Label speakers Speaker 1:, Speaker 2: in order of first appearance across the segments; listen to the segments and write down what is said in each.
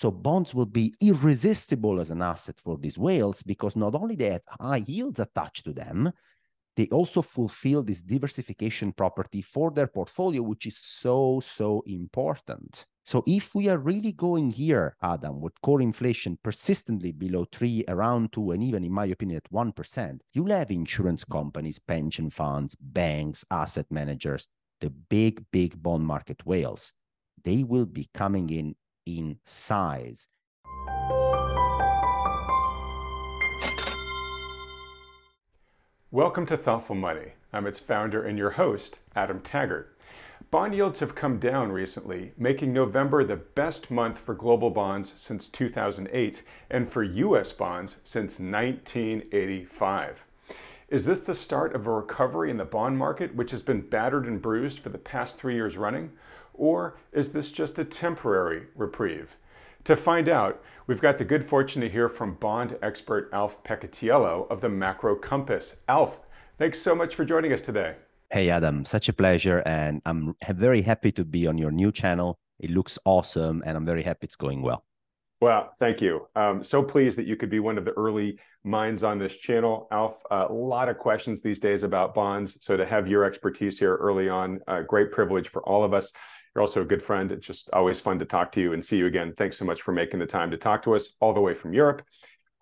Speaker 1: So bonds will be irresistible as an asset for these whales because not only they have high yields attached to them, they also fulfill this diversification property for their portfolio, which is so, so important. So if we are really going here, Adam, with core inflation persistently below three, around two, and even in my opinion at one percent, you'll have insurance companies, pension funds, banks, asset managers, the big, big bond market whales. They will be coming in in size.
Speaker 2: Welcome to Thoughtful Money. I'm its founder and your host, Adam Taggart. Bond yields have come down recently, making November the best month for global bonds since 2008 and for US bonds since 1985. Is this the start of a recovery in the bond market, which has been battered and bruised for the past three years running? Or is this just a temporary reprieve? To find out, we've got the good fortune to hear from bond expert Alf Peccatiello of the Macro Compass. Alf, thanks so much for joining us today.
Speaker 1: Hey, Adam, such a pleasure. And I'm very happy to be on your new channel. It looks awesome, and I'm very happy it's going well.
Speaker 2: Well, thank you. Um, so pleased that you could be one of the early minds on this channel. Alf, uh, a lot of questions these days about bonds. So to have your expertise here early on, a great privilege for all of us. You're also a good friend. It's just always fun to talk to you and see you again. Thanks so much for making the time to talk to us all the way from Europe.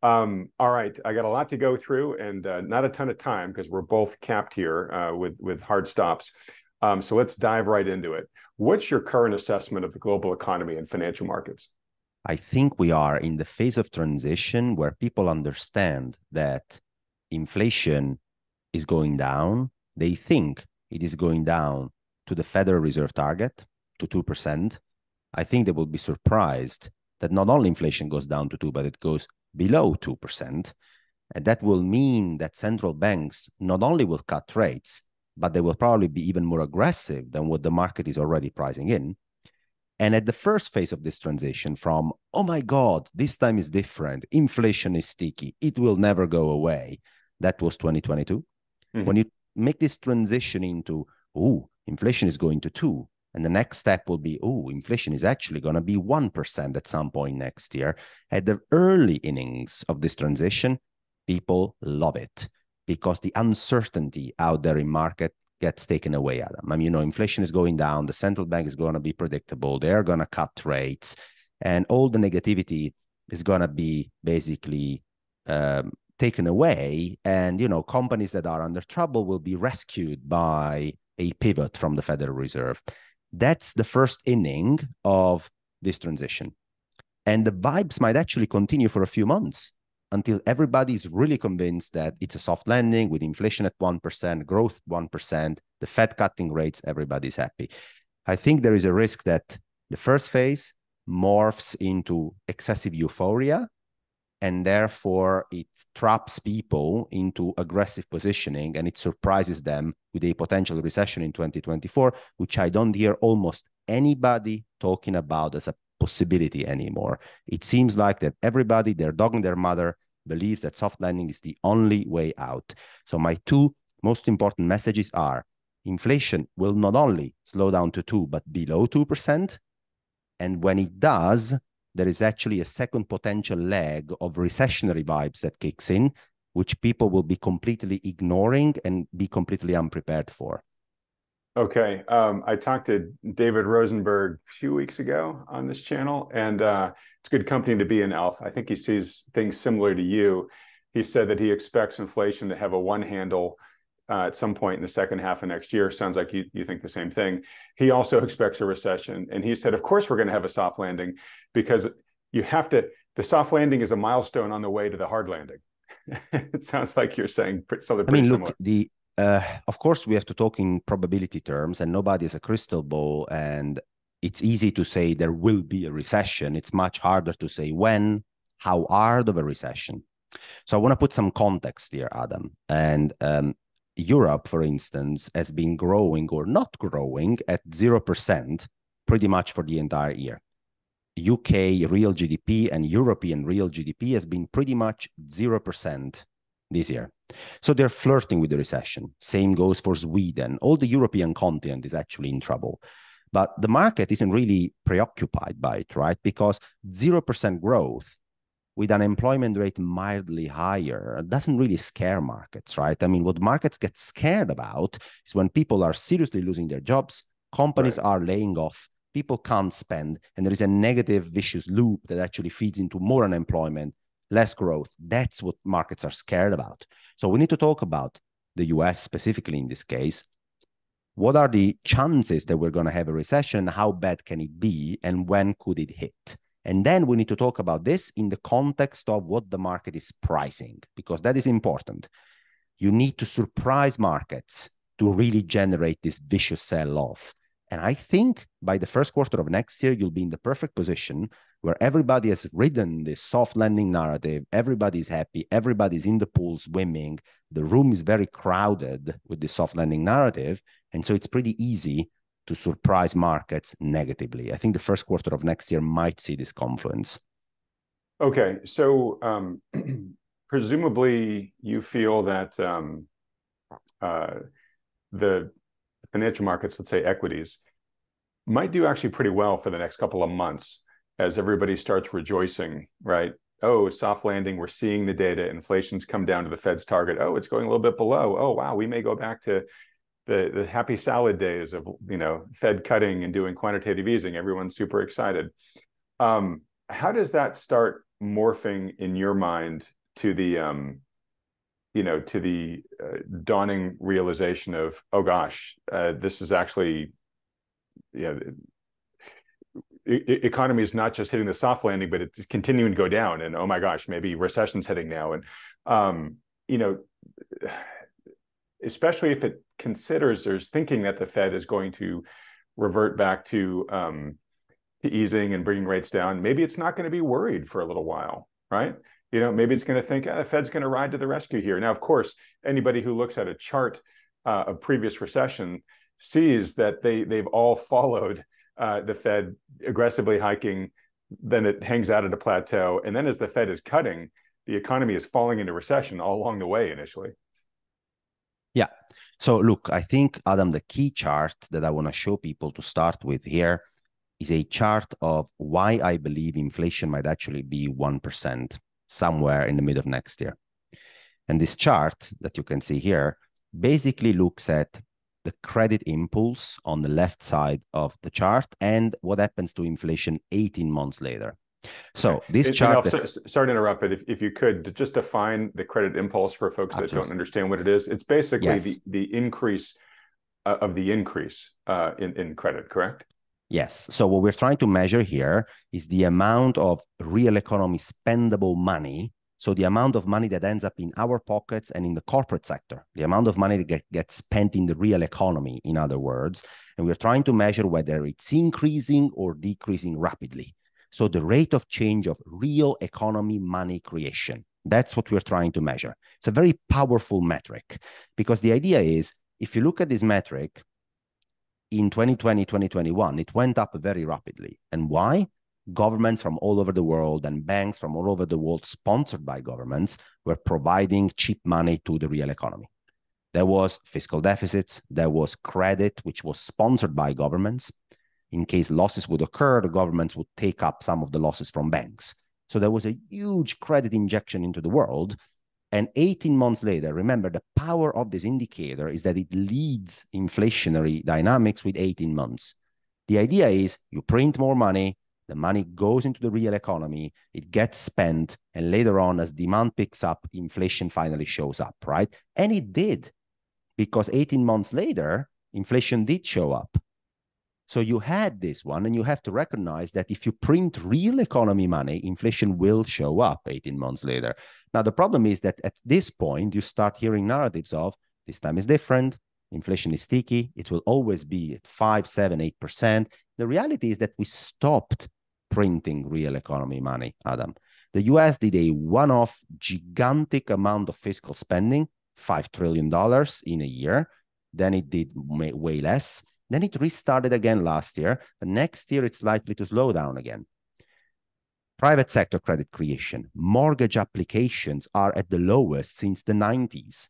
Speaker 2: Um, all right, I got a lot to go through and uh, not a ton of time because we're both capped here uh, with with hard stops. Um, so let's dive right into it. What's your current assessment of the global economy and financial markets?
Speaker 1: I think we are in the phase of transition where people understand that inflation is going down. They think it is going down to the Federal Reserve target to 2%. I think they will be surprised that not only inflation goes down to 2 but it goes below 2%. And that will mean that central banks not only will cut rates, but they will probably be even more aggressive than what the market is already pricing in. And at the first phase of this transition, from, oh my God, this time is different, inflation is sticky, it will never go away, that was 2022. Mm-hmm. When you make this transition into, oh, inflation is going to two, and the next step will be, oh, inflation is actually going to be 1% at some point next year. At the early innings of this transition, people love it because the uncertainty out there in market gets taken away at them. I mean, you know, inflation is going down, the central bank is going to be predictable, they're going to cut rates, and all the negativity is going to be basically um, taken away. And, you know, companies that are under trouble will be rescued by a pivot from the Federal Reserve. That's the first inning of this transition. And the vibes might actually continue for a few months until everybody is really convinced that it's a soft landing with inflation at 1%, growth 1%, the Fed cutting rates, everybody's happy. I think there is a risk that the first phase morphs into excessive euphoria and therefore it traps people into aggressive positioning and it surprises them with a potential recession in 2024 which i don't hear almost anybody talking about as a possibility anymore. It seems like that everybody their dog and their mother believes that soft landing is the only way out. So my two most important messages are inflation will not only slow down to 2 but below 2% and when it does there is actually a second potential leg of recessionary vibes that kicks in, which people will be completely ignoring and be completely unprepared for.
Speaker 2: Okay. Um, I talked to David Rosenberg a few weeks ago on this channel, and uh, it's good company to be in, Alf. I think he sees things similar to you. He said that he expects inflation to have a one handle uh, at some point in the second half of next year. Sounds like you, you think the same thing. He also expects a recession. And he said, of course, we're going to have a soft landing because you have to, the soft landing is a milestone on the way to the hard landing. it sounds like you're saying something I mean, similar. look,
Speaker 1: the, uh, of course, we have to talk in probability terms, and nobody is a crystal ball. And it's easy to say there will be a recession. It's much harder to say when, how hard of a recession. So I want to put some context here, Adam. And um, Europe, for instance, has been growing or not growing at 0% pretty much for the entire year. UK real GDP and European real GDP has been pretty much 0% this year. So they're flirting with the recession. Same goes for Sweden. All the European continent is actually in trouble. But the market isn't really preoccupied by it, right? Because 0% growth with unemployment rate mildly higher doesn't really scare markets, right? I mean, what markets get scared about is when people are seriously losing their jobs, companies right. are laying off, people can't spend, and there is a negative vicious loop that actually feeds into more unemployment, less growth. That's what markets are scared about. So we need to talk about the US specifically in this case what are the chances that we're going to have a recession? How bad can it be? And when could it hit? And then we need to talk about this in the context of what the market is pricing, because that is important. You need to surprise markets to really generate this vicious sell off. And I think by the first quarter of next year, you'll be in the perfect position where everybody has ridden this soft landing narrative. Everybody's happy. Everybody's in the pool swimming. The room is very crowded with the soft landing narrative. And so it's pretty easy to surprise markets negatively. I think the first quarter of next year might see this confluence.
Speaker 2: Okay. So um, presumably you feel that um, uh, the financial markets, let's say equities, might do actually pretty well for the next couple of months as everybody starts rejoicing, right? Oh, soft landing, we're seeing the data, inflation's come down to the Fed's target. Oh, it's going a little bit below. Oh, wow, we may go back to the, the happy salad days of, you know, Fed cutting and doing quantitative easing. Everyone's super excited. Um, how does that start morphing in your mind to the um, you know to the uh, dawning realization of oh gosh uh, this is actually yeah economy is not just hitting the soft landing but it's continuing to go down and oh my gosh maybe recession's hitting now and um, you know especially if it considers there's thinking that the fed is going to revert back to um, to easing and bringing rates down maybe it's not going to be worried for a little while right? You know maybe it's going to think ah, the fed's going to ride to the rescue here. Now of course anybody who looks at a chart uh, of previous recession sees that they they've all followed uh, the fed aggressively hiking then it hangs out at a plateau and then as the fed is cutting the economy is falling into recession all along the way initially
Speaker 1: yeah so look i think adam the key chart that i want to show people to start with here is a chart of why i believe inflation might actually be 1% somewhere in the middle of next year. And this chart that you can see here basically looks at the credit impulse on the left side of the chart and what happens to inflation 18 months later. So this chart.
Speaker 2: That, sorry to interrupt, but if, if you could just define the credit impulse for folks absolutely. that don't understand what it is, it's basically yes. the the increase uh, of the increase uh, in in credit, correct?
Speaker 1: Yes. So what we're trying to measure here is the amount of real economy spendable money. So the amount of money that ends up in our pockets and in the corporate sector, the amount of money that get, gets spent in the real economy, in other words. And we're trying to measure whether it's increasing or decreasing rapidly. So the rate of change of real economy money creation. That's what we're trying to measure. It's a very powerful metric because the idea is if you look at this metric, in 2020, 2021, it went up very rapidly. And why? Governments from all over the world and banks from all over the world, sponsored by governments, were providing cheap money to the real economy. There was fiscal deficits, there was credit, which was sponsored by governments. In case losses would occur, the governments would take up some of the losses from banks. So there was a huge credit injection into the world and 18 months later, remember the power of this indicator is that it leads inflationary dynamics with 18 months. The idea is you print more money, the money goes into the real economy, it gets spent, and later on, as demand picks up, inflation finally shows up, right? And it did, because 18 months later, inflation did show up. So you had this one, and you have to recognize that if you print real economy money, inflation will show up 18 months later. Now, the problem is that at this point, you start hearing narratives of this time is different, inflation is sticky, it will always be at 5, 7, 8%. The reality is that we stopped printing real economy money, Adam. The US did a one off gigantic amount of fiscal spending, $5 trillion in a year. Then it did way less. Then it restarted again last year. Next year, it's likely to slow down again. Private sector credit creation, mortgage applications are at the lowest since the 90s.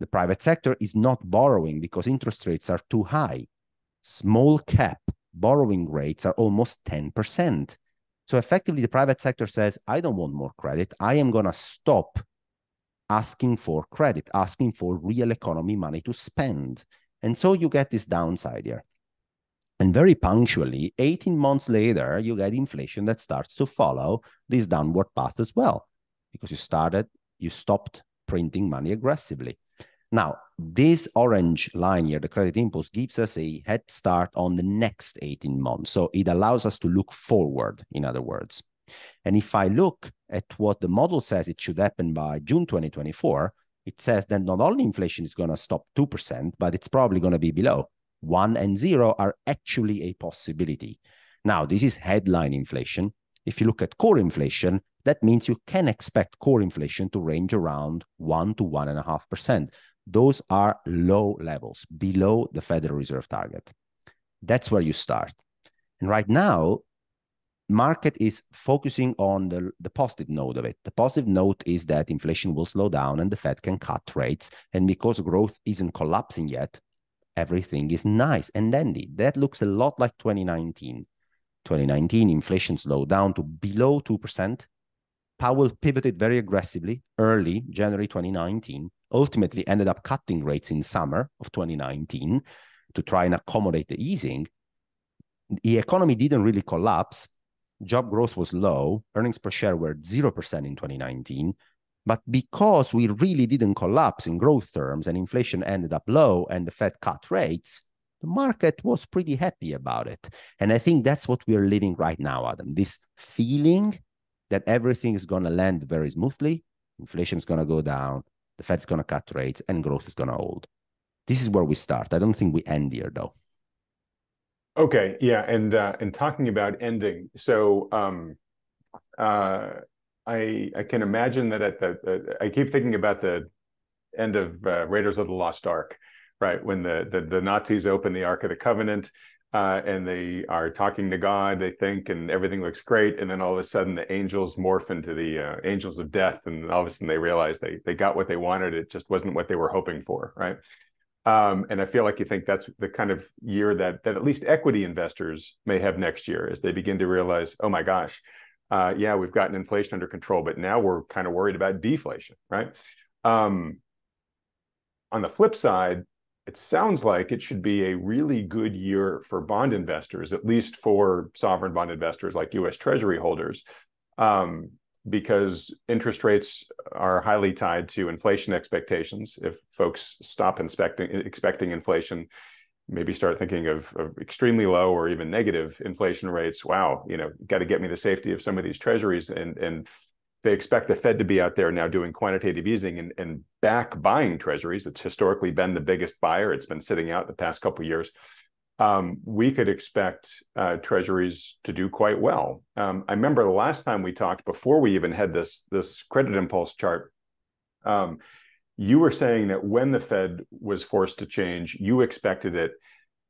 Speaker 1: The private sector is not borrowing because interest rates are too high. Small cap borrowing rates are almost 10%. So effectively, the private sector says, I don't want more credit. I am going to stop asking for credit, asking for real economy money to spend. And so you get this downside here. And very punctually, 18 months later, you get inflation that starts to follow this downward path as well, because you started, you stopped printing money aggressively. Now, this orange line here, the credit impulse, gives us a head start on the next 18 months. So it allows us to look forward, in other words. And if I look at what the model says it should happen by June 2024, it says that not only inflation is going to stop 2%, but it's probably going to be below. One and zero are actually a possibility. Now, this is headline inflation. If you look at core inflation, that means you can expect core inflation to range around 1 to 1.5%. Those are low levels, below the Federal Reserve target. That's where you start. And right now, market is focusing on the, the positive note of it. The positive note is that inflation will slow down and the Fed can cut rates. And because growth isn't collapsing yet, everything is nice and dandy. That looks a lot like 2019. 2019, inflation slowed down to below 2%. Powell pivoted very aggressively early January 2019, ultimately ended up cutting rates in summer of 2019 to try and accommodate the easing. The economy didn't really collapse job growth was low, earnings per share were 0% in 2019. But because we really didn't collapse in growth terms and inflation ended up low and the Fed cut rates, the market was pretty happy about it. And I think that's what we're living right now, Adam. This feeling that everything is going to land very smoothly, inflation is going to go down, the Fed's going to cut rates, and growth is going to hold. This is where we start. I don't think we end here, though.
Speaker 2: Okay, yeah, and uh, and talking about ending, so um, uh, I I can imagine that at the uh, I keep thinking about the end of uh, Raiders of the Lost Ark, right? When the the, the Nazis open the Ark of the Covenant, uh, and they are talking to God, they think, and everything looks great, and then all of a sudden the angels morph into the uh, angels of death, and all of a sudden they realize they they got what they wanted, it just wasn't what they were hoping for, right? Um, and I feel like you think that's the kind of year that that at least equity investors may have next year as they begin to realize, oh my gosh, uh, yeah, we've gotten inflation under control, but now we're kind of worried about deflation, right? Um, on the flip side, it sounds like it should be a really good year for bond investors, at least for sovereign bond investors like U.S. Treasury holders. Um, because interest rates are highly tied to inflation expectations. If folks stop expecting expecting inflation, maybe start thinking of, of extremely low or even negative inflation rates. Wow, you know, got to get me the safety of some of these treasuries, and and they expect the Fed to be out there now doing quantitative easing and, and back buying treasuries. It's historically been the biggest buyer. It's been sitting out the past couple years um, we could expect uh, treasuries to do quite well. Um, I remember the last time we talked, before we even had this this credit impulse chart, um, you were saying that when the Fed was forced to change, you expected it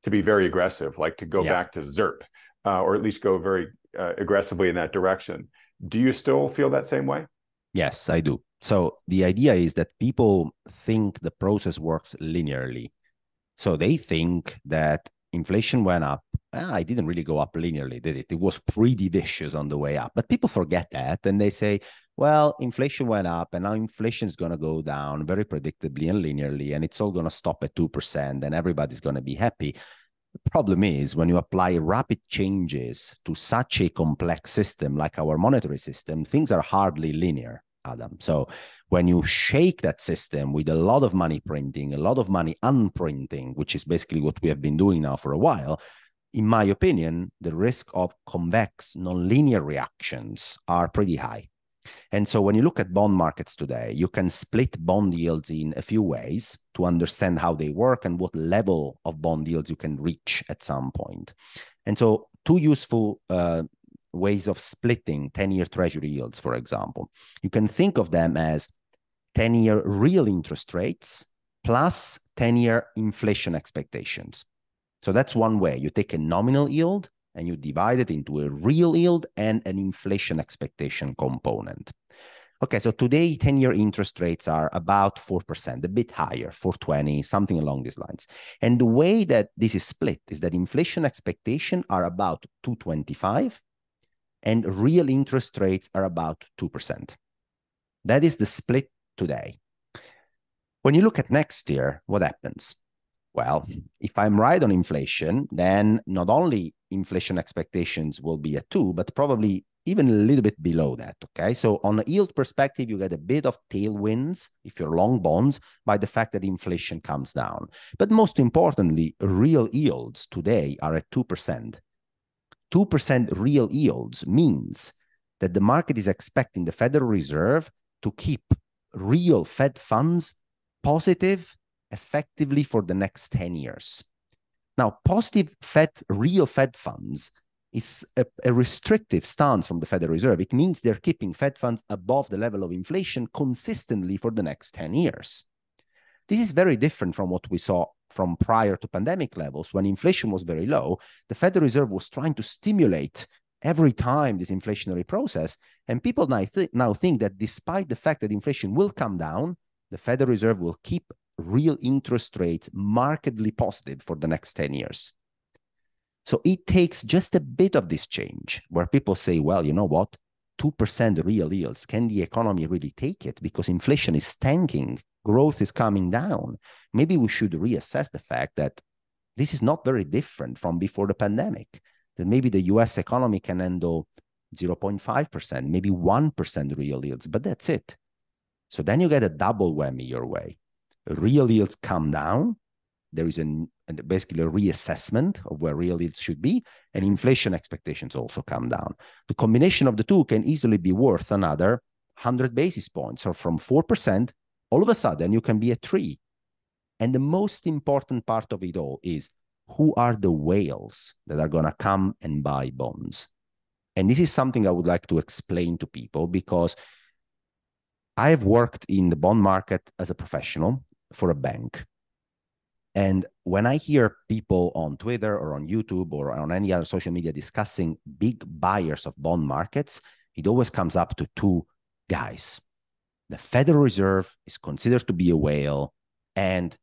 Speaker 2: to be very aggressive, like to go yeah. back to ZIRP, uh, or at least go very uh, aggressively in that direction. Do you still feel that same way?
Speaker 1: Yes, I do. So the idea is that people think the process works linearly. So they think that inflation went up. Ah, it didn't really go up linearly, did it? It was pretty vicious on the way up. But people forget that and they say, well, inflation went up and now inflation is going to go down very predictably and linearly, and it's all going to stop at 2% and everybody's going to be happy. The problem is when you apply rapid changes to such a complex system like our monetary system, things are hardly linear. Adam. So when you shake that system with a lot of money printing, a lot of money unprinting, which is basically what we have been doing now for a while, in my opinion, the risk of convex nonlinear reactions are pretty high. And so when you look at bond markets today, you can split bond yields in a few ways to understand how they work and what level of bond yields you can reach at some point. And so two useful uh, ways of splitting 10 year treasury yields, for example. You can think of them as 10 year real interest rates plus 10 year inflation expectations. So that's one way. You take a nominal yield and you divide it into a real yield and an inflation expectation component. Okay, so today 10-year interest rates are about 4%, a bit higher, 420, something along these lines. And the way that this is split is that inflation expectation are about 225 and real interest rates are about 2%. That is the split today. When you look at next year, what happens? Well, if I'm right on inflation, then not only inflation expectations will be at two, but probably even a little bit below that. Okay. So, on a yield perspective, you get a bit of tailwinds if you're long bonds by the fact that inflation comes down. But most importantly, real yields today are at 2%. 2% real yields means that the market is expecting the Federal Reserve to keep real Fed funds positive effectively for the next 10 years. Now, positive Fed, real Fed funds is a, a, restrictive stance from the Federal Reserve. It means they're keeping Fed funds above the level of inflation consistently for the next 10 years. This is very different from what we saw from prior to pandemic levels when inflation was very low. The Federal Reserve was trying to stimulate every time this inflationary process. And people now, th- now think that despite the fact that inflation will come down, the Federal Reserve will keep real interest rates markedly positive for the next 10 years. So it takes just a bit of this change where people say, well, you know what? 2% real yields. Can the economy really take it? Because inflation is tanking, growth is coming down. Maybe we should reassess the fact that this is not very different from before the pandemic. That maybe the US economy can handle 0.5%, maybe 1% real yields, but that's it. So then you get a double whammy your way. Real yields come down. There is an, basically a reassessment of where real yields should be, and inflation expectations also come down. The combination of the two can easily be worth another 100 basis points, or from 4%, all of a sudden you can be a tree. And the most important part of it all is who are the whales that are going to come and buy bonds? And this is something I would like to explain to people because I have worked in the bond market as a professional for a bank. And when I hear people on Twitter or on YouTube or on any other social media discussing big buyers of bond markets, it always comes up to two guys. The Federal Reserve is considered to be a whale, and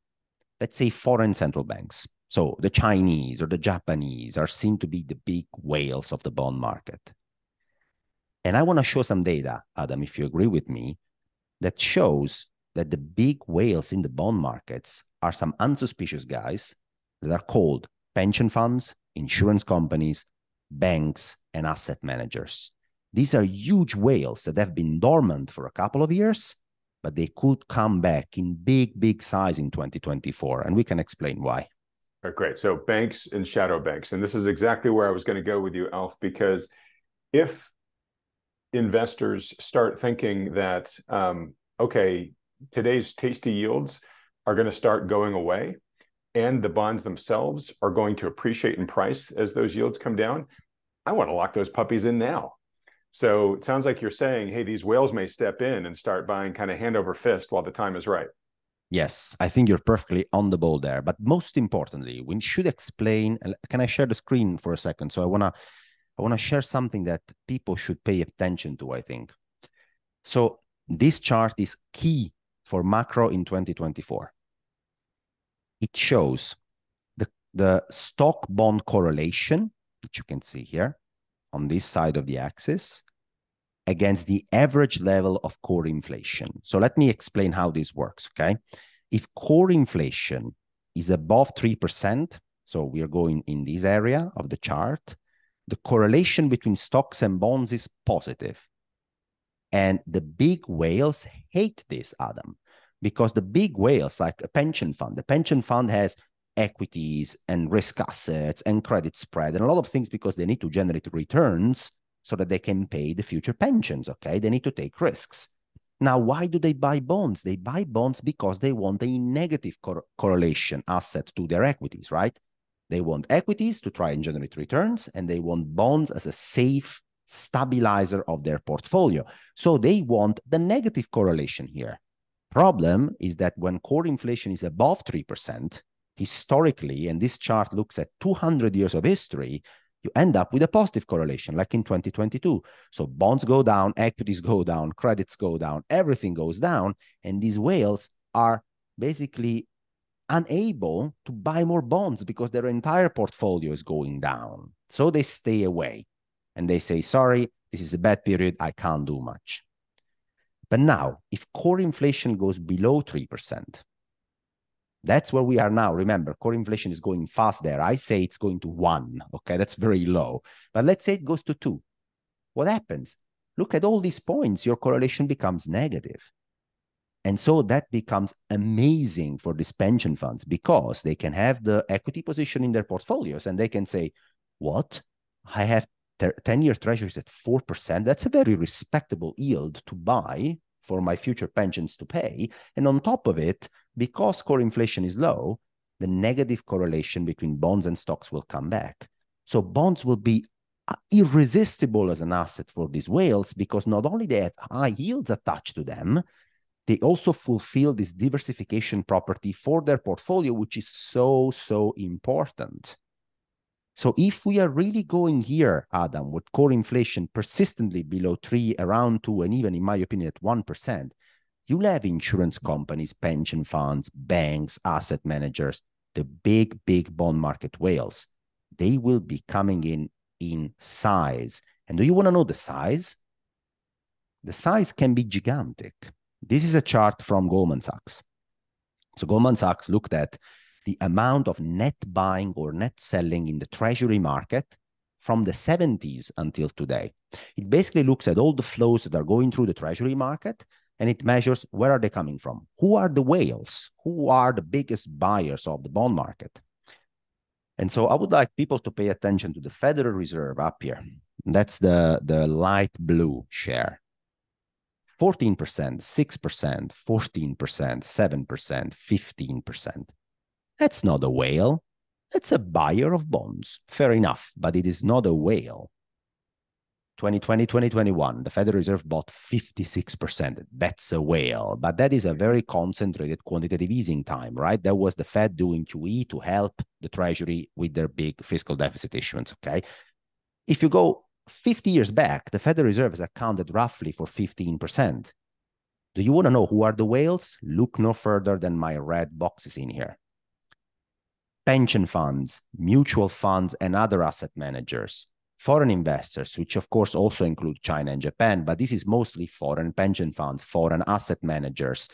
Speaker 1: let's say foreign central banks. So the Chinese or the Japanese are seen to be the big whales of the bond market. And I want to show some data, Adam, if you agree with me, that shows that the big whales in the bond markets are some unsuspicious guys that are called pension funds, insurance companies, banks, and asset managers. These are huge whales that have been dormant for a couple of years, but they could come back in big, big size in 2024. And we can explain why.
Speaker 2: Great. So banks and shadow banks. And this is exactly where I was going to go with you, Alf, because if investors start thinking that um, okay, today's tasty yields are going to start going away and the bonds themselves are going to appreciate in price as those yields come down, I want to lock those puppies in now. So it sounds like you're saying, hey, these whales may step in and start buying kind of hand over fist while the time is right.
Speaker 1: Yes, I think you're perfectly on the ball there. But most importantly, we should explain. Can I share the screen for a second? So I wanna, I wanna share something that people should pay attention to. I think. So this chart is key for macro in 2024. It shows the, the stock bond correlation, which you can see here on this side of the axis, against the average level of core inflation. So let me explain how this works, okay? If core inflation is above 3%, so we are going in this area of the chart, the correlation between stocks and bonds is positive. And the big whales hate this, Adam, because the big whales, like a pension fund, the pension fund has equities and risk assets and credit spread and a lot of things because they need to generate returns so that they can pay the future pensions. Okay. They need to take risks. Now, why do they buy bonds? They buy bonds because they want a negative cor- correlation asset to their equities, right? They want equities to try and generate returns, and they want bonds as a safe stabilizer of their portfolio. So they want the negative correlation here. Problem is that when core inflation is above 3%, historically, and this chart looks at 200 years of history, you end up with a positive correlation, like in 2022. So bonds go down, equities go down, credits go down, everything goes down. And these whales are basically unable to buy more bonds because their entire portfolio is going down. So they stay away and they say, sorry, this is a bad period. I can't do much. But now, if core inflation goes below 3%, that's where we are now. Remember, core inflation is going fast there. I say it's going to one. Okay, that's very low. But let's say it goes to two. What happens? Look at all these points. Your correlation becomes negative. And so that becomes amazing for these pension funds because they can have the equity position in their portfolios and they can say, What? I have 10 year treasuries at 4%. That's a very respectable yield to buy for my future pensions to pay. And on top of it, because core inflation is low, the negative correlation between bonds and stocks will come back. So bonds will be uh, irresistible as an asset for these whales because not only they have high yields attached to them, they also fulfill this diversification property for their portfolio, which is so, so important. So if we are really going here, Adam, with core inflation persistently below three, around two, and even in my opinion at 1%, you'll have insurance companies, pension funds, banks, asset managers, the big, big bond market whales. They will be coming in in size. And do you want to know the size? The size can be gigantic. This is a chart from Goldman Sachs. So Goldman Sachs looked at the amount of net buying or net selling in the treasury market from the 70s until today. It basically looks at all the flows that are going through the treasury market and it measures where are they coming from? Who are the whales? Who are the biggest buyers of the bond market? And so I would like people to pay attention to the Federal Reserve up here. That's the, the light blue share. 14%, 6%, 14%, 7%, 15%. That's not a whale. That's a buyer of bonds. Fair enough, but it is not a whale. 2020, 2021, the Federal Reserve bought 56%. That's a whale, but that is a very concentrated quantitative easing time, right? That was the Fed doing QE to help the Treasury with their big fiscal deficit issuance, okay? If you go 50 years back, the Federal Reserve has accounted roughly for 15%. Do you want to know who are the whales? Look no further than my red boxes in here pension funds, mutual funds, and other asset managers, foreign investors, which of course also include China and Japan, but this is mostly foreign pension funds, foreign asset managers.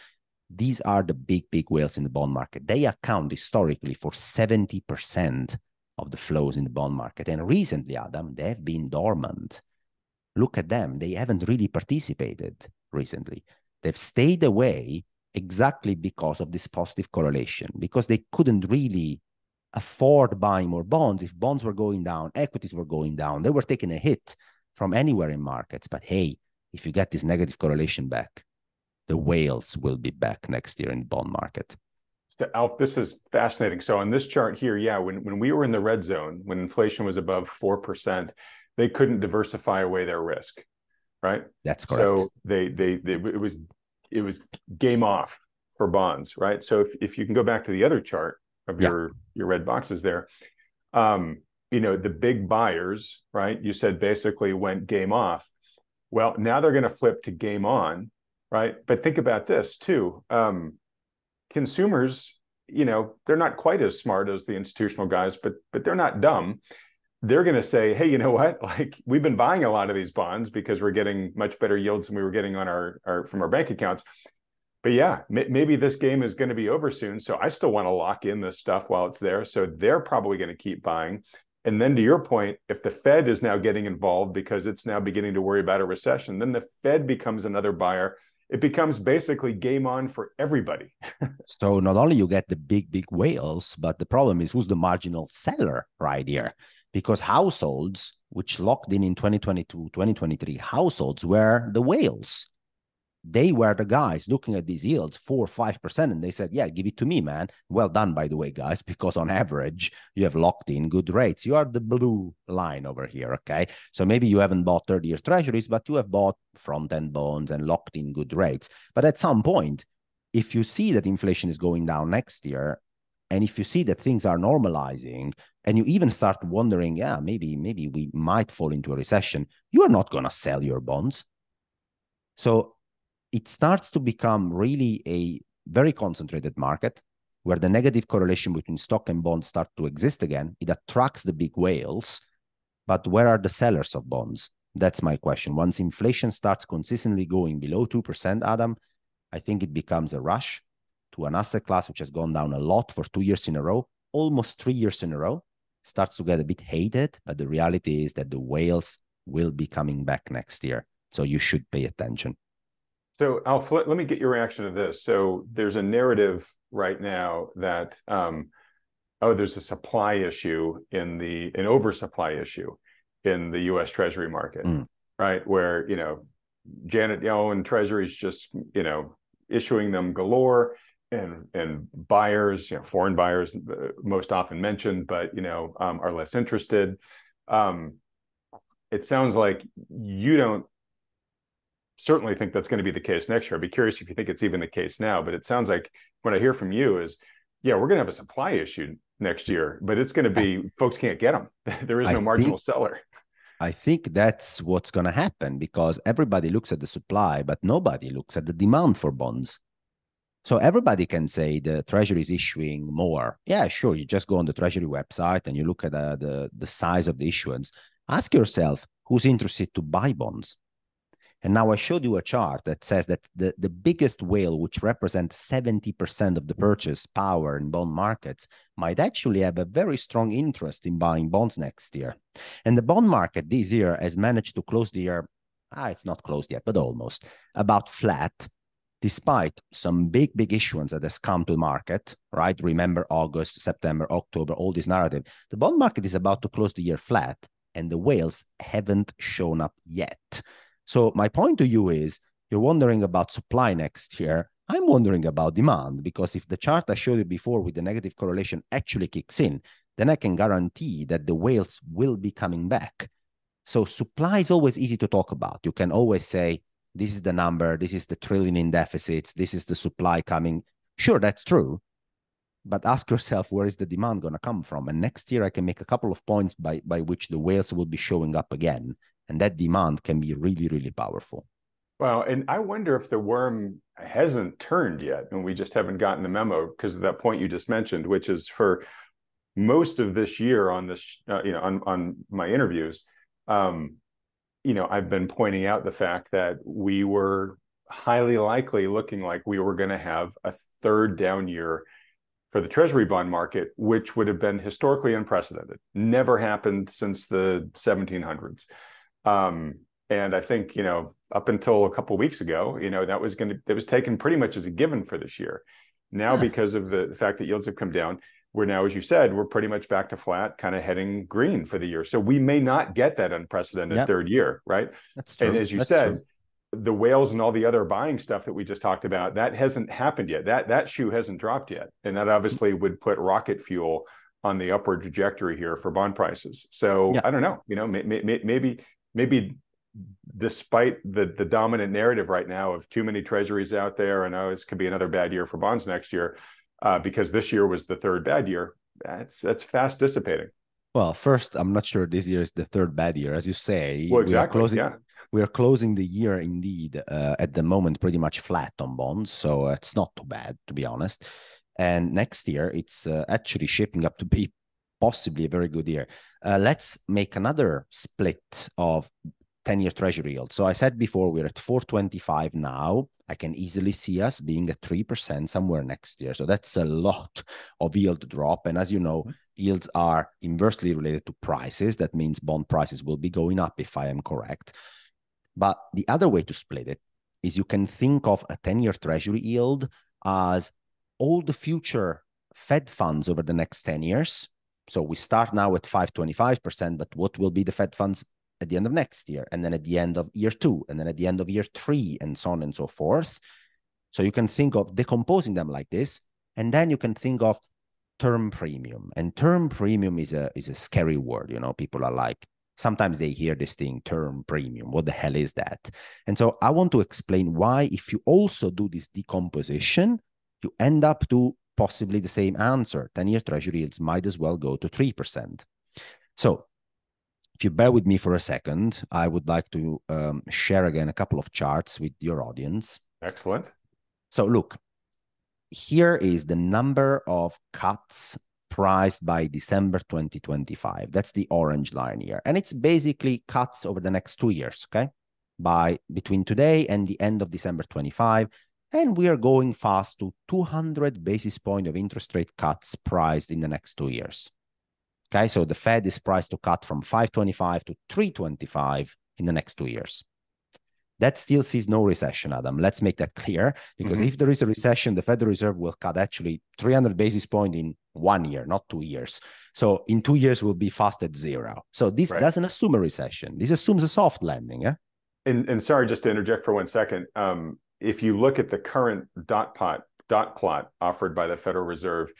Speaker 1: These are the big, big whales in the bond market. They account historically for 70% of the flows in the bond market. And recently, Adam, they have been dormant. Look at them. They haven't really participated recently. They've stayed away exactly because of this positive correlation, because they couldn't really afford buying more bonds. If bonds were going down, equities were going down, they were taking a hit from anywhere in markets. But hey, if you get this negative correlation back, the whales will be back next year in the bond market.
Speaker 2: So Alf, this is fascinating. So on this chart here, yeah, when, when we were in the red zone, when inflation was above 4%, they couldn't diversify away their risk, right?
Speaker 1: That's correct.
Speaker 2: So they, they, they it was, it was game off for bonds, right? So if, if you can go back to the other chart, of yeah. your your red boxes there. Um, you know, the big buyers, right? You said basically went game off. Well, now they're going to flip to game on, right? But think about this too. Um, consumers, you know, they're not quite as smart as the institutional guys, but but they're not dumb. They're going to say, "Hey, you know what? Like we've been buying a lot of these bonds because we're getting much better yields than we were getting on our, our from our bank accounts but yeah, maybe this game is going to be over soon. So I still want to lock in this stuff while it's there. So they're probably going to keep buying. And then to your point, if the Fed is now getting involved because it's now beginning to worry about a recession, then the Fed becomes another buyer. It becomes basically game on for everybody.
Speaker 1: so not only you get the big, big whales, but the problem is who's the marginal seller right here? Because households, which locked in in 2022, 2023, households were the whales they were the guys looking at these yields four five percent and they said yeah give it to me man. Well done by the way guys because on average you have locked in good rates. You are the blue line over here okay? So maybe you haven't bought 30 year treasuries but you have bought front end bonds and locked in good rates. But at some point if you see that inflation is going down next year and if you see that things are normalizing and you even start wondering, yeah, maybe maybe we might fall into a recession, you are not going to sell your bonds. So it starts to become really a very concentrated market where the negative correlation between stock and bonds start to exist again. It attracts the big whales, but where are the sellers of bonds? That's my question. Once inflation starts consistently going below 2%, Adam, I think it becomes a rush to an asset class which has gone down a lot for two years in a row, almost three years in a row, starts to get a bit hated. But the reality is that the whales will be coming back next year. So you should pay attention.
Speaker 2: So, Alf, let, let me get your reaction to this. So, there's a narrative right now that, um, oh, there's a supply issue in the an oversupply issue in the U.S. Treasury market, mm. right? Where you know Janet Yellen Treasury's just you know issuing them galore, and and buyers, you know, foreign buyers, uh, most often mentioned, but you know, um, are less interested. Um, it sounds like you don't certainly think that's going to be the case next year. I'd be curious if you think it's even the case now, but it sounds like what I hear from you is, yeah, we're going to have a supply issue next year, but it's going to be I, folks can't get them. there is no I marginal think, seller.
Speaker 1: I think that's what's going to happen because everybody looks at the supply, but nobody looks at the demand for bonds. So everybody can say the treasury is issuing more. Yeah, sure. You just go on the treasury website and you look at the, the, the size of the issuance. Ask yourself who's interested to buy bonds. And now I showed you a chart that says that the, the biggest whale, which represents 70% of the purchase power in bond markets, might actually have a very strong interest in buying bonds next year. And the bond market this year has managed to close the year, ah, it's not closed yet, but almost, about flat, despite some big, big issuance that has come to the market, right? Remember August, September, October, all this narrative. The bond market is about to close the year flat, and the whales haven't shown up yet. So my point to you is you're wondering about supply next year. I'm wondering about demand because if the chart I showed you before with the negative correlation actually kicks in, then I can guarantee that the whales will be coming back. So supply is always easy to talk about. You can always say, this is the number, this is the trillion in deficits, this is the supply coming. Sure, that's true. But ask yourself, where is the demand going to come from? And next year, I can make a couple of points by, by which the whales will be showing up again and that demand can be really really powerful.
Speaker 2: Well and i wonder if the worm hasn't turned yet and we just haven't gotten the memo because of that point you just mentioned which is for most of this year on this uh, you know on, on my interviews um you know i've been pointing out the fact that we were highly likely looking like we were going to have a third down year for the treasury bond market which would have been historically unprecedented. Never happened since the 1700s um, and I think you know up until a couple weeks ago, you know that was going to that was taken pretty much as a given for this year. Now, because of the, the fact that yields have come down, we're now, as you said, we're pretty much back to flat, kind of heading green for the year. So we may not get that unprecedented yep. third year, right?
Speaker 1: That's true.
Speaker 2: And as you
Speaker 1: That's
Speaker 2: said,
Speaker 1: true.
Speaker 2: the whales and all the other buying stuff that we just talked about, that hasn't happened yet. That that shoe hasn't dropped yet, and that obviously would put rocket fuel on the upward trajectory here for bond prices. So yeah. I don't know, you know, may, may, maybe maybe despite the the dominant narrative right now of too many treasuries out there and oh this could be another bad year for bonds next year uh, because this year was the third bad year that's that's fast dissipating.
Speaker 1: Well first i'm not sure this year is the third bad year. As you say
Speaker 2: well exactly
Speaker 1: we are closing,
Speaker 2: yeah.
Speaker 1: we are closing the year indeed uh, at the moment pretty much flat on bonds so it's not too bad to be honest. And next year it's uh, actually shaping up to be possibly a very good year uh, let's make another split of 10 year treasury yield. So I said before, we're at 425 now. I can easily see us being at 3% somewhere next year. So that's a lot of yield drop. And as you know, yields are inversely related to prices. That means bond prices will be going up if I am correct. But the other way to split it is you can think of a 10 year treasury yield as all the future Fed funds over the next 10 years. So we start now at 525%, but what will be the Fed funds at the end of next year, and then at the end of year two, and then at the end of year three, and so on and so forth. So you can think of decomposing them like this, and then you can think of term premium. And term premium is a is a scary word. You know, people are like, sometimes they hear this thing, term premium. What the hell is that? And so I want to explain why, if you also do this decomposition, you end up to possibly the same answer. 10 year treasury yields might as well go to 3%. So, if you bear with me for a second, I would like to um, share again a couple of charts with your audience.
Speaker 2: Excellent.
Speaker 1: So, look, here is the number of cuts priced by December 2025. That's the orange line here. And it's basically cuts over the next two years, okay? By between today and the end of December 25. And we are going fast to 200 basis point of interest rate cuts priced in the next two years. Okay, so the Fed is priced to cut from 525 to 325 in the next two years. That still sees no recession, Adam. Let's make that clear. Because mm-hmm. if there is a recession, the Federal Reserve will cut actually 300 basis point in one year, not two years. So in two years, we'll be fast at zero. So this right. doesn't assume a recession. This assumes a soft landing. Yeah?
Speaker 2: And, and sorry, just to interject for one second. Um, if you look at the current dot plot, dot plot offered by the Federal Reserve,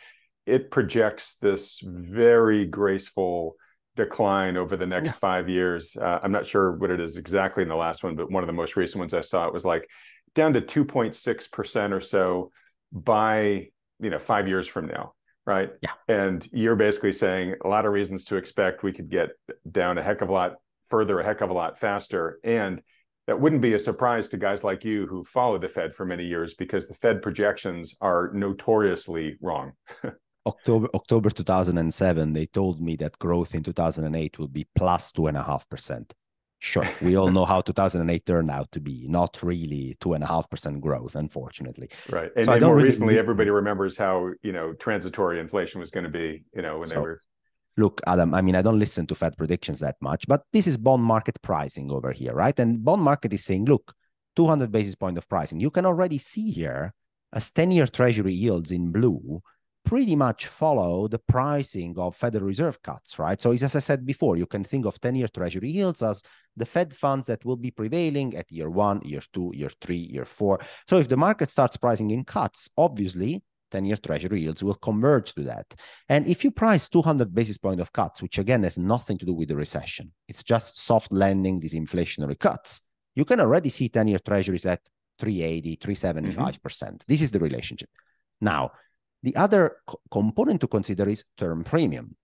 Speaker 2: it projects this very graceful decline over the next yeah. five years. Uh, I'm not sure what it is exactly in the last one, but one of the most recent ones I saw, it was like down to 2.6% or so by, you know, five years from now. Right.
Speaker 1: Yeah.
Speaker 2: And you're basically saying a lot of reasons to expect we could get down a heck of a lot further, a heck of a lot faster. And that wouldn't be a surprise to guys like you who follow the Fed for many years because the Fed projections are notoriously wrong.
Speaker 1: October October 2007, they told me that growth in 2008 will be plus two and a half percent. Sure, we all know how 2008 turned out to be. Not really two and a half percent growth, unfortunately.
Speaker 2: Right, and, so and more really recently, everybody remembers how you know transitory inflation was going to be. You know when so, they were.
Speaker 1: Look, Adam. I mean, I don't listen to Fed predictions that much, but this is bond market pricing over here, right? And bond market is saying, look, 200 basis point of pricing. You can already see here as 10-year Treasury yields in blue pretty much follow the pricing of Federal Reserve cuts, right? So, as I said before, you can think of 10 year Treasury yields as the Fed funds that will be prevailing at year one, year two, year three, year four. So, if the market starts pricing in cuts, obviously, 10 year Treasury yields will converge to that. And if you price 200 basis point of cuts, which again has nothing to do with the recession, it's just soft landing, these inflationary cuts, you can already see 10 year Treasuries at 380, 375%. percent mm hmm This is the relationship. Now, the other co- component to consider is term premium.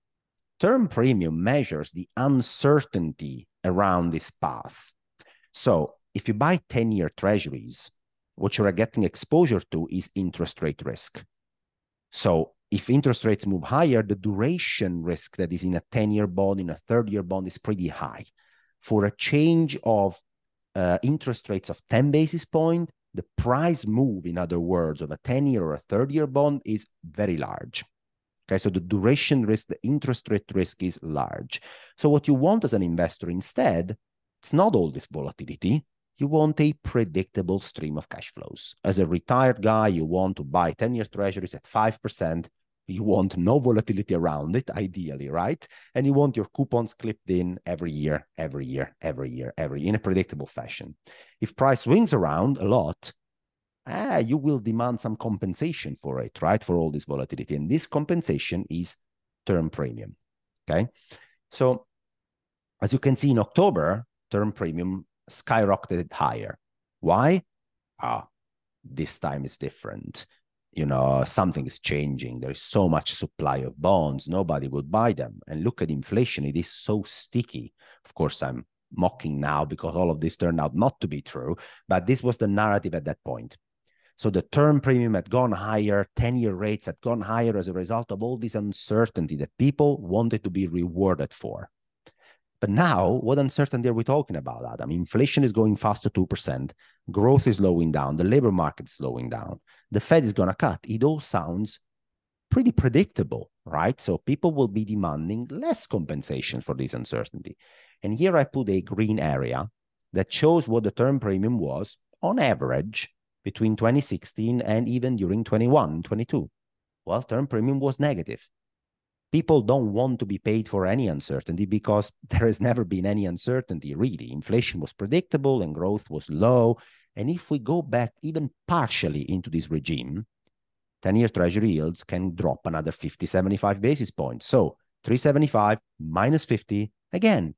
Speaker 1: Term premium measures the uncertainty around this path. So if you buy 10 year treasuries, what you're getting exposure to is interest rate risk. So if interest rates move higher, the duration risk that is in a 10 year bond, in a third year bond, is pretty high. For a change of uh, interest rates of 10 basis point, the price move, in other words, of a 10 year or a third year bond is very large. Okay, so the duration risk, the interest rate risk is large. So, what you want as an investor instead, it's not all this volatility. You want a predictable stream of cash flows. As a retired guy, you want to buy 10 year treasuries at 5% you want no volatility around it, ideally, right? And you want your coupons clipped in every year, every year, every year, every in a predictable fashion. If price swings around a lot, ah, you will demand some compensation for it, right? For all this volatility. And this compensation is term premium. Okay. So as you can see in October, term premium skyrocketed higher. Why? Ah, this time is different. You know something is changing. There's so much supply of bonds nobody would buy them. And look at inflation it is so sticky. Of course i'm mocking now because all of this turned out not to be true but this was the narrative at that point. So the term premium had gone higher 10 year rates had gone higher as a result of all this uncertainty that people wanted to be rewarded for but now, what uncertainty are we talking about, Adam? Inflation is going fast to 2%, growth is slowing down, the labor market is slowing down, the Fed is going to cut. It all sounds pretty predictable, right? So people will be demanding less compensation for this uncertainty. And here I put a green area that shows what the term premium was on average between 2016 and even during 21, 22. Well, term premium was negative people don't want to be paid for any uncertainty because there has never been any uncertainty really. Inflation was predictable and growth was low. And if we go back even partially into this regime 10-year treasury yields can drop another 50 75 basis points. So 375 minus 50 again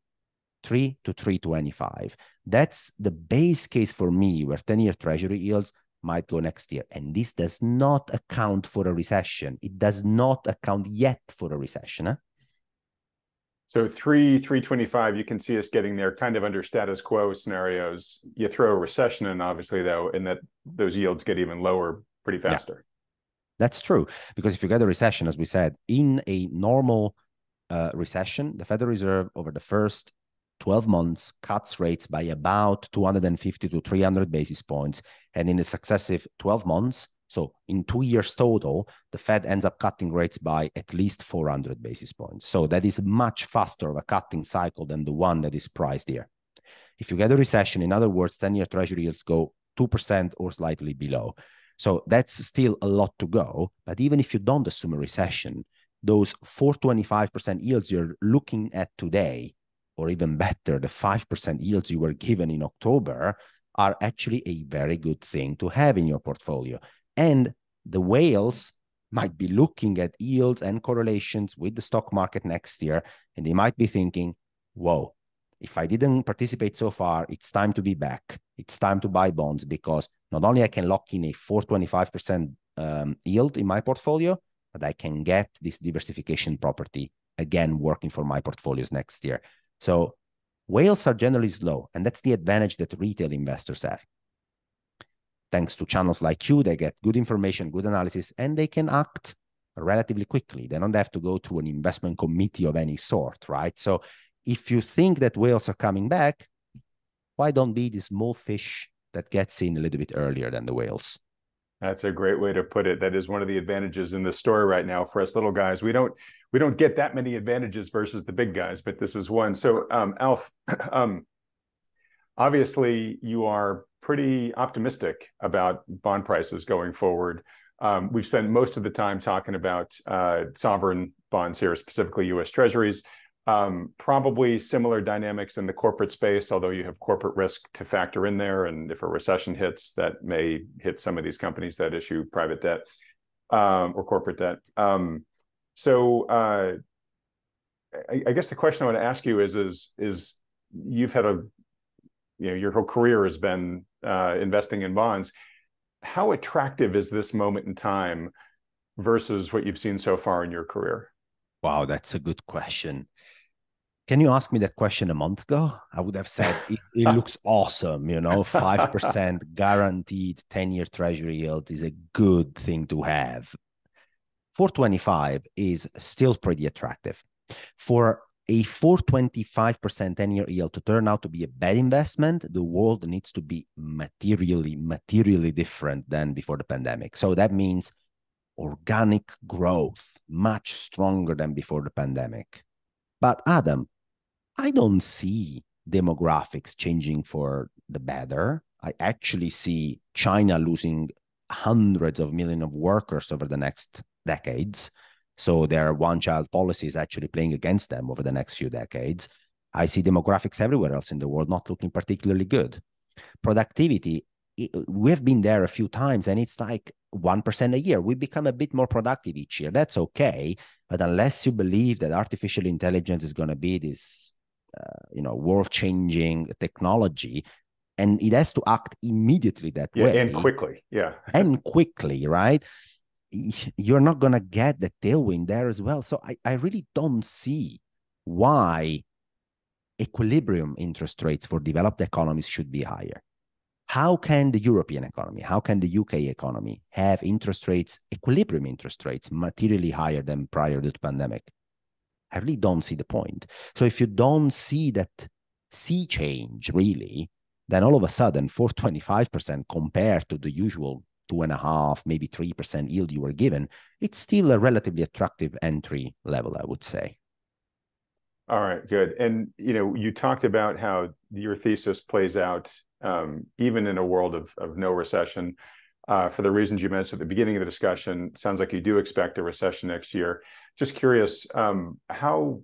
Speaker 1: 3 to 325 that's the base case for me where 10-year treasury yields might go next year. And this does not account for a recession. It does not account yet for a recession. Huh?
Speaker 2: So three, 325, you can see us getting there kind of under status quo scenarios. You throw a recession in, obviously, though, and that those yields get even lower pretty faster. Yeah.
Speaker 1: That's true. Because if you get a recession, as we said, in a normal uh, recession, the Federal Reserve over the first 12 months cuts rates by about 250 to 300 basis points. And in the successive 12 months, so in two years total, the Fed ends up cutting rates by at least 400 basis points. So that is much faster of a cutting cycle than the one that is priced here. If you get a recession, in other words, 10 year treasury yields go 2% or slightly below. So that's still a lot to go. But even if you don't assume a recession, those 425% yields you're looking at today, or even better, the 5% yields you were given in October, are actually a very good thing to have in your portfolio. And the whales might be looking at yields and correlations with the stock market next year, and they might be thinking, whoa, if I didn't participate so far, it's time to be back. It's time to buy bonds because not only I can lock in a 425% um, yield in my portfolio, but I can get this diversification property again working for my portfolios next year. So whales are generally slow, and that's the advantage that retail investors have thanks to channels like you, they get good information, good analysis, and they can act relatively quickly. They don't have to go through an investment committee of any sort, right? So if you think that whales are coming back, why don't be the small fish that gets in a little bit earlier than the whales?
Speaker 2: That's a great way to put it. That is one of the advantages in the story right now for us little guys. We don't we don't get that many advantages versus the big guys, but this is one. So, um, Alf, um, obviously you are pretty optimistic about bond prices going forward. Um, we've spent most of the time talking about uh, sovereign bonds here, specifically U.S. Treasuries. Um, probably similar dynamics in the corporate space, although you have corporate risk to factor in there. And if a recession hits, that may hit some of these companies that issue private debt um, or corporate debt. Um, so uh, I, guess the question I want to ask you is, is, is you've had a you know your whole career has been uh, investing in bonds. How attractive is this moment in time versus what you've seen so far in your career?
Speaker 1: Wow, that's a good question. Can you ask me that question a month ago? I would have said it, it looks awesome. You know, 5% guaranteed 10 year treasury yield is a good thing to have. 425 is still pretty attractive. For a 425% 10 year yield to turn out to be a bad investment, the world needs to be materially, materially different than before the pandemic. So that means organic growth much stronger than before the pandemic. But Adam, I don't see demographics changing for the better. I actually see China losing hundreds of millions of workers over the next decades. So their one child policy is actually playing against them over the next few decades. I see demographics everywhere else in the world not looking particularly good. Productivity, we have been there a few times and it's like 1% a year. We become a bit more productive each year. That's okay. But unless you believe that artificial intelligence is going to be this, you know, world changing technology, and it has to act immediately that
Speaker 2: yeah,
Speaker 1: way
Speaker 2: and quickly. Yeah.
Speaker 1: and quickly, right? you're not going to get the tailwind there as well. So I, I really don't see why equilibrium interest rates for developed economies should be higher. How can the European economy, how can the UK economy have interest rates, equilibrium interest rates, materially higher than prior to the pandemic? I really don't see the point. So if you don't see that sea change really, then all of a sudden 425% compared to the usual two and a half, maybe 3% yield you were given, it's still a relatively attractive entry level, I would say.
Speaker 2: All right, good. And you know, you talked about how your thesis plays out um, even in a world of, of no recession. Uh, for the reasons you mentioned at the beginning of the discussion, sounds like you do expect a recession next year. Just curious, um, how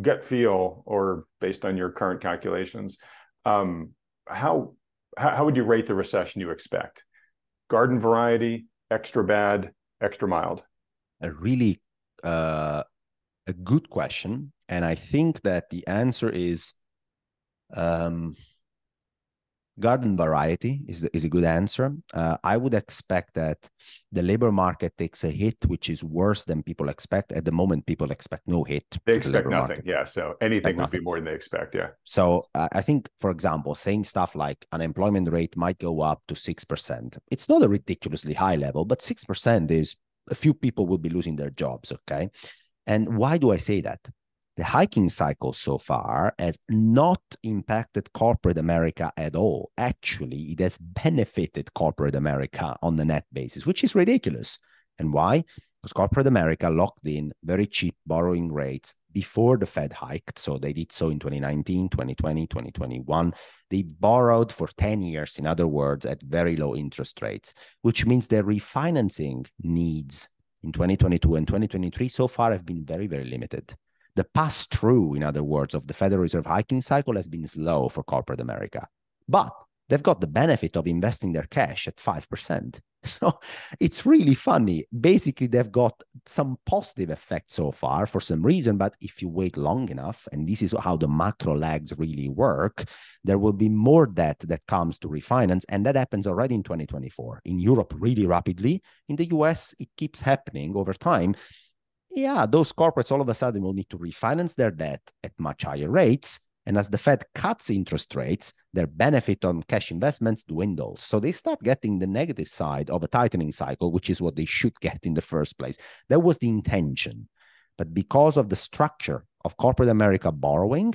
Speaker 2: gut feel, or based on your current calculations, um, how how would you rate the recession you expect? garden variety, extra bad, extra mild?
Speaker 1: A really uh, a good question, and I think that the answer is um, garden variety is, is a good answer. Uh, I would expect that the labor market takes a hit, which is worse than people expect. At the moment, people expect no hit.
Speaker 2: They expect the nothing. Market. Yeah. So anything would be more than they expect. Yeah.
Speaker 1: So uh, I think, for example, saying stuff like unemployment rate might go up to 6%. It's not a ridiculously high level, but 6% is a few people will be losing their jobs. Okay. And why do I say that? The hiking cycle so far has not impacted corporate America at all. Actually, it has benefited corporate America on the net basis, which is ridiculous. And why? Because corporate America locked in very cheap borrowing rates before the Fed hiked. So they did so in 2019, 2020, 2021. They borrowed for 10 years, in other words, at very low interest rates, which means their refinancing needs in 2022 and 2023 so far have been very, very limited. The pass through, in other words, of the Federal Reserve hiking cycle has been slow for corporate America, but they've got the benefit of investing their cash at 5%. So it's really funny. Basically, they've got some positive effect so far for some reason, but if you wait long enough, and this is how the macro lags really work, there will be more debt that comes to refinance. And that happens already in 2024. In Europe, really rapidly. In the US, it keeps happening over time yeah, those corporates all of a sudden will need to refinance their debt at much higher rates. And as the Fed cuts interest rates, their benefit on cash investments dwindles. So they start getting the negative side of a tightening cycle, which is what they should get in the first place. That was the intention. But because of the structure of corporate America borrowing,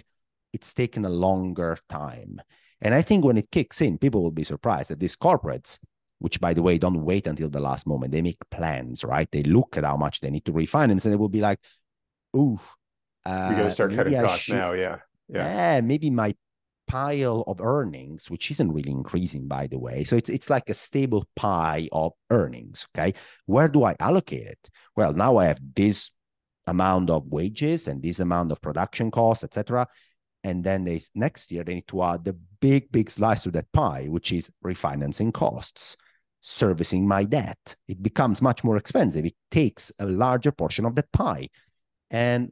Speaker 1: it's taken a longer time. And I think when it kicks in, people will be surprised that these corporates which by the way don't wait until the last moment. They make plans right? They look at how much they need to refinance and they will be like ooh
Speaker 2: uh, we gotta start cutting costs should, now. Yeah yeah.
Speaker 1: Yeah maybe my pile of earnings which isn't really increasing by the way. So it's it's like a stable pie of earnings okay? Where do i allocate it? Well now i have this amount of wages and this amount of production costs etc and then they next year they need to add the big big slice to that pie which is refinancing costs servicing my debt. It becomes much more expensive. It takes a larger portion of that pie. And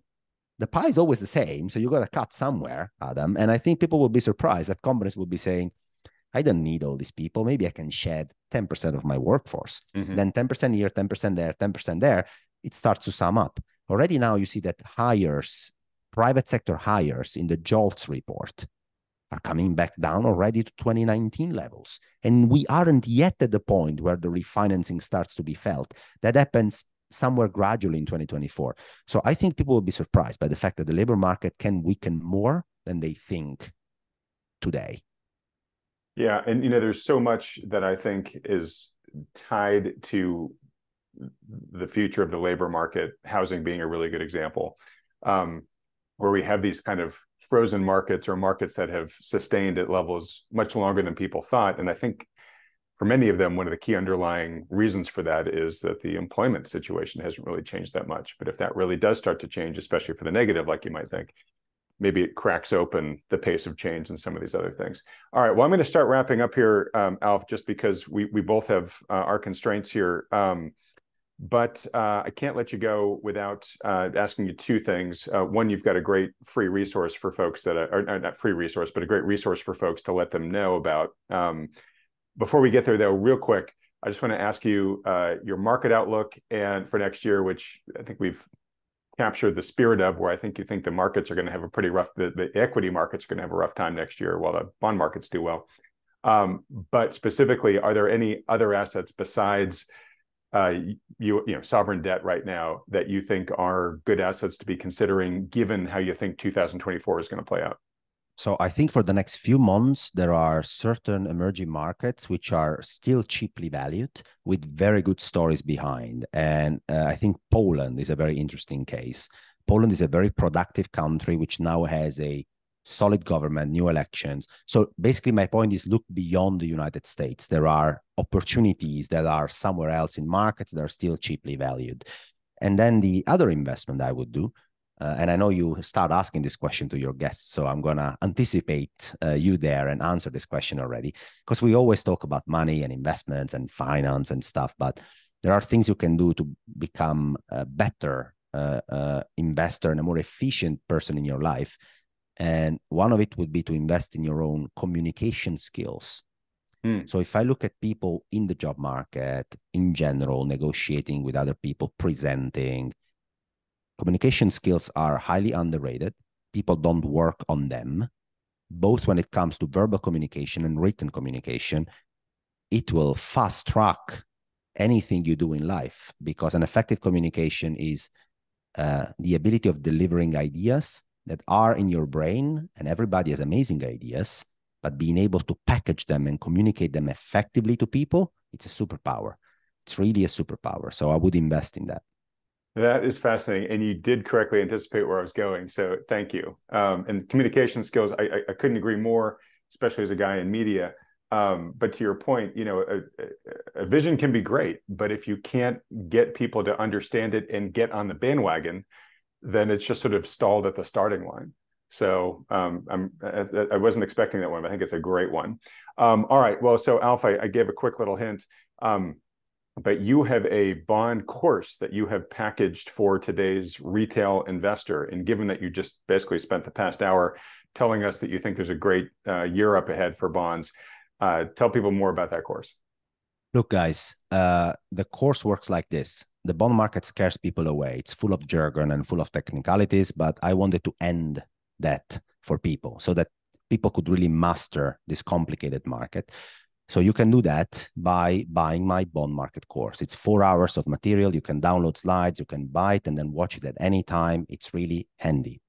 Speaker 1: the pie is always the same. So you got to cut somewhere, Adam. And I think people will be surprised that companies will be saying, I don't need all these people. Maybe I can shed 10% of my workforce. Mm-hmm. Then 10% here, 10% there, 10% there. It starts to sum up. Already now you see that hires, private sector hires in the JOLTS report are coming back down already to 2019 levels. And we aren't yet at the point where the refinancing starts to be felt. That happens somewhere gradually in 2024. So I think people will be surprised by the fact that the labor market can weaken more than they think today.
Speaker 2: Yeah, and you know, there's so much that I think is tied to the future of the labor market, housing being a really good example, um, where we have these kind of frozen markets or markets that have sustained at levels much longer than people thought. And I think for many of them, one of the key underlying reasons for that is that the employment situation hasn't really changed that much. But if that really does start to change, especially for the negative, like you might think, maybe it cracks open the pace of change and some of these other things. All right. Well, I'm going to start wrapping up here, um, Alf, just because we we both have uh, our constraints here. Um, but uh, I can't let you go without uh, asking you two things. Uh, one, you've got a great free resource for folks that are, or not free resource, but a great resource for folks to let them know about. Um, before we get there, though, real quick, I just want to ask you uh, your market outlook and for next year, which I think we've captured the spirit of, where I think you think the markets are going to have a pretty rough, the, the equity markets are going to have a rough time next year, while the bond markets do well. Um, but specifically, are there any other assets besides you you know sovereign debt right now that you think are good assets to be considering given how you think 2024 is going to play out?
Speaker 1: So i think for the next few months there are certain emerging markets which are still cheaply valued with very good stories behind. And uh, i think poland is a very interesting case. Poland is a very productive country which now has a solid government, new elections. So basically, my point is look beyond the United States. There are opportunities that are somewhere else in markets that are still cheaply valued. And then the other investment I would do, uh, and I know you start asking this question to your guests, so I'm going to anticipate uh, you there and answer this question already, because we always talk about money and investments and finance and stuff, but there are things you can do to become a better uh, uh investor and a more efficient person in your life And one of it would be to invest in your own communication skills. Mm. So if I look at people in the job market in general, negotiating with other people, presenting, communication skills are highly underrated. People don't work on them, both when it comes to verbal communication and written communication. It will fast track anything you do in life because an effective communication is uh, the ability of delivering ideas that are in your brain, and everybody has amazing ideas, but being able to package them and communicate them effectively to people, it's a superpower. It's really a superpower. So I would invest in that.
Speaker 2: That is fascinating, and you did correctly anticipate where I was going. So thank you. Um, and communication skills, I, I, I, couldn't agree more, especially as a guy in media. Um, but to your point, you know, a, a, vision can be great, but if you can't get people to understand it and get on the bandwagon, then it's just sort of stalled at the starting line. So um, I'm, I, I, wasn't expecting that one, but I think it's a great one. Um, all right. Well, so Alf, I, gave a quick little hint, um, but you have a bond course that you have packaged for today's retail investor. And given that you just basically spent the past hour telling us that you think there's a great uh, year up ahead for bonds, uh, tell people more about that course.
Speaker 1: Look, guys, uh, the course works like this the bond market scares people away. It's full of jargon and full of technicalities, but I wanted to end that for people so that people could really master this complicated market. So you can do that by buying my bond market course. It's four hours of material. You can download slides, you can buy it and then watch it at any time. It's really handy.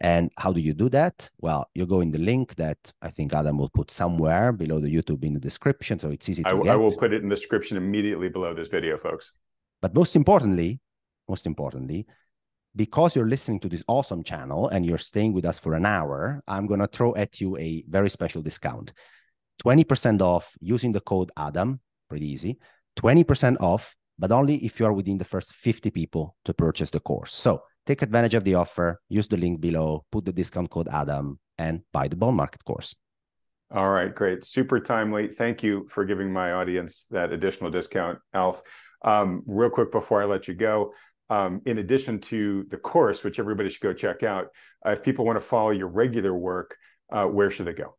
Speaker 1: And how do you do that? Well, you go in the link that I think Adam will put somewhere below the YouTube in the description. So it's easy to
Speaker 2: I,
Speaker 1: get.
Speaker 2: I will put it in the description immediately below this video, folks.
Speaker 1: But most importantly, most importantly, because you're listening to this awesome channel and you're staying with us for an hour, I'm going to throw at you a very special discount 20% off using the code ADAM, pretty easy, 20% off, but only if you are within the first 50 people to purchase the course. So take advantage of the offer, use the link below, put the discount code ADAM, and buy the bond market course.
Speaker 2: All right, great. Super timely. Thank you for giving my audience that additional discount, Alf. Um, real quick before I let you go, um, in addition to the course, which everybody should go check out, uh, if people want to follow your regular work, uh, where should they go?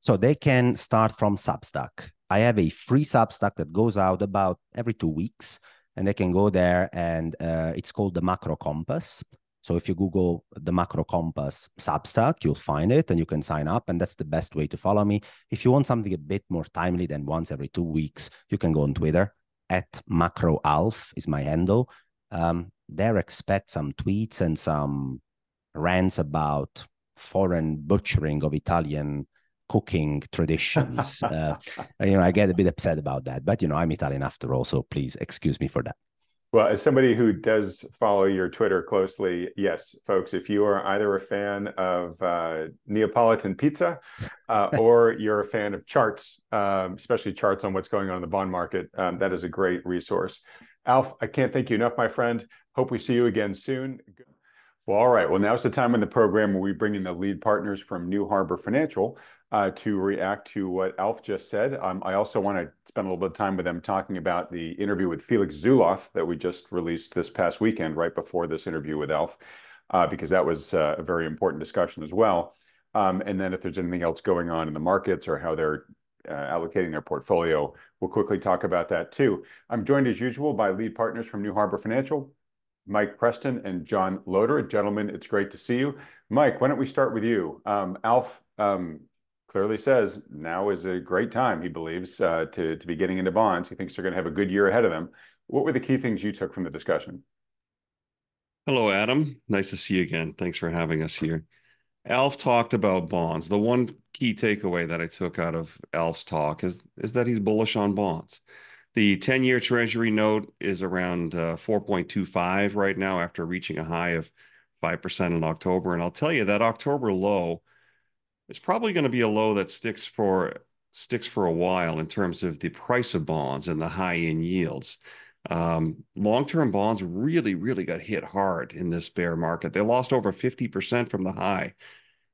Speaker 1: So they can start from Substack. I have a free Substack that goes out about every two weeks, and they can go there, and uh, it's called the Macro Compass. So if you Google the Macro Compass Substack, you'll find it, and you can sign up, and that's the best way to follow me. If you want something a bit more timely than once every two weeks, you can go on Twitter at macro alf is my handle. Um, there expect some tweets and some rants about foreign butchering of Italian cooking traditions. uh, you know, I get a bit upset about that, but you know, I'm Italian after all, so please excuse me for that.
Speaker 2: Well, as somebody who does follow your Twitter closely, yes, folks, if you are either a fan of uh, Neapolitan pizza uh, or you're a fan of charts, um, especially charts on what's going on in the bond market, um, that is a great resource. Alf, I can't thank you enough, my friend. Hope we see you again soon. Well, all right. Well, now's the time in the program where we bring in the lead partners from New Harbor Financial uh, to react to what Alf just said. Um, I also want to spend a little bit of time with them talking about the interview with Felix Zulauf that we just released this past weekend, right before this interview with Alf, uh, because that was uh, a very important discussion as well. Um, and then if there's anything else going on in the markets or how they're uh, allocating their portfolio, we'll quickly talk about that too. I'm joined as usual by lead partners from New Harbor Financial, Mike Preston and John Loder. Gentlemen, it's great to see you. Mike, why don't we start with you? Um, Alf, um, clearly says now is a great time, he believes, uh, to, to be getting into bonds. He thinks they're going to have a good year ahead of them. What were the key things you took from the discussion?
Speaker 3: Hello, Adam. Nice to see you again. Thanks for having us here. Alf talked about bonds. The one key takeaway that I took out of Alf's talk is, is that he's bullish on bonds. The 10 year Treasury note is around uh, 4.25 right now after reaching a high of 5% in October. And I'll tell you that October low it's probably going to be a low that sticks for sticks for a while in terms of the price of bonds and the high end yields. Um, long term bonds really, really got hit hard in this bear market. They lost over 50% from the high.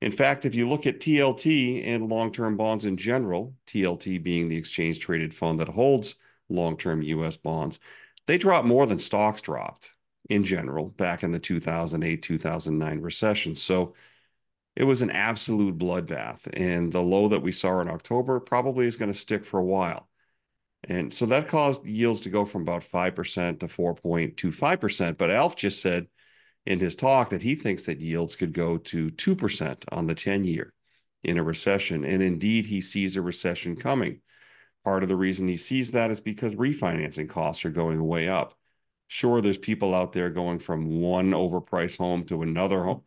Speaker 3: In fact, if you look at TLT and long term bonds in general, TLT being the exchange traded fund that holds long term US bonds, they dropped more than stocks dropped in general back in the 2008 2009 recession. So it was an absolute bloodbath. And the low that we saw in October probably is going to stick for a while. And so that caused yields to go from about 5% to 4.25%. But Alf just said in his talk that he thinks that yields could go to 2% on the 10 year in a recession. And indeed, he sees a recession coming. Part of the reason he sees that is because refinancing costs are going way up. Sure, there's people out there going from one overpriced home to another home,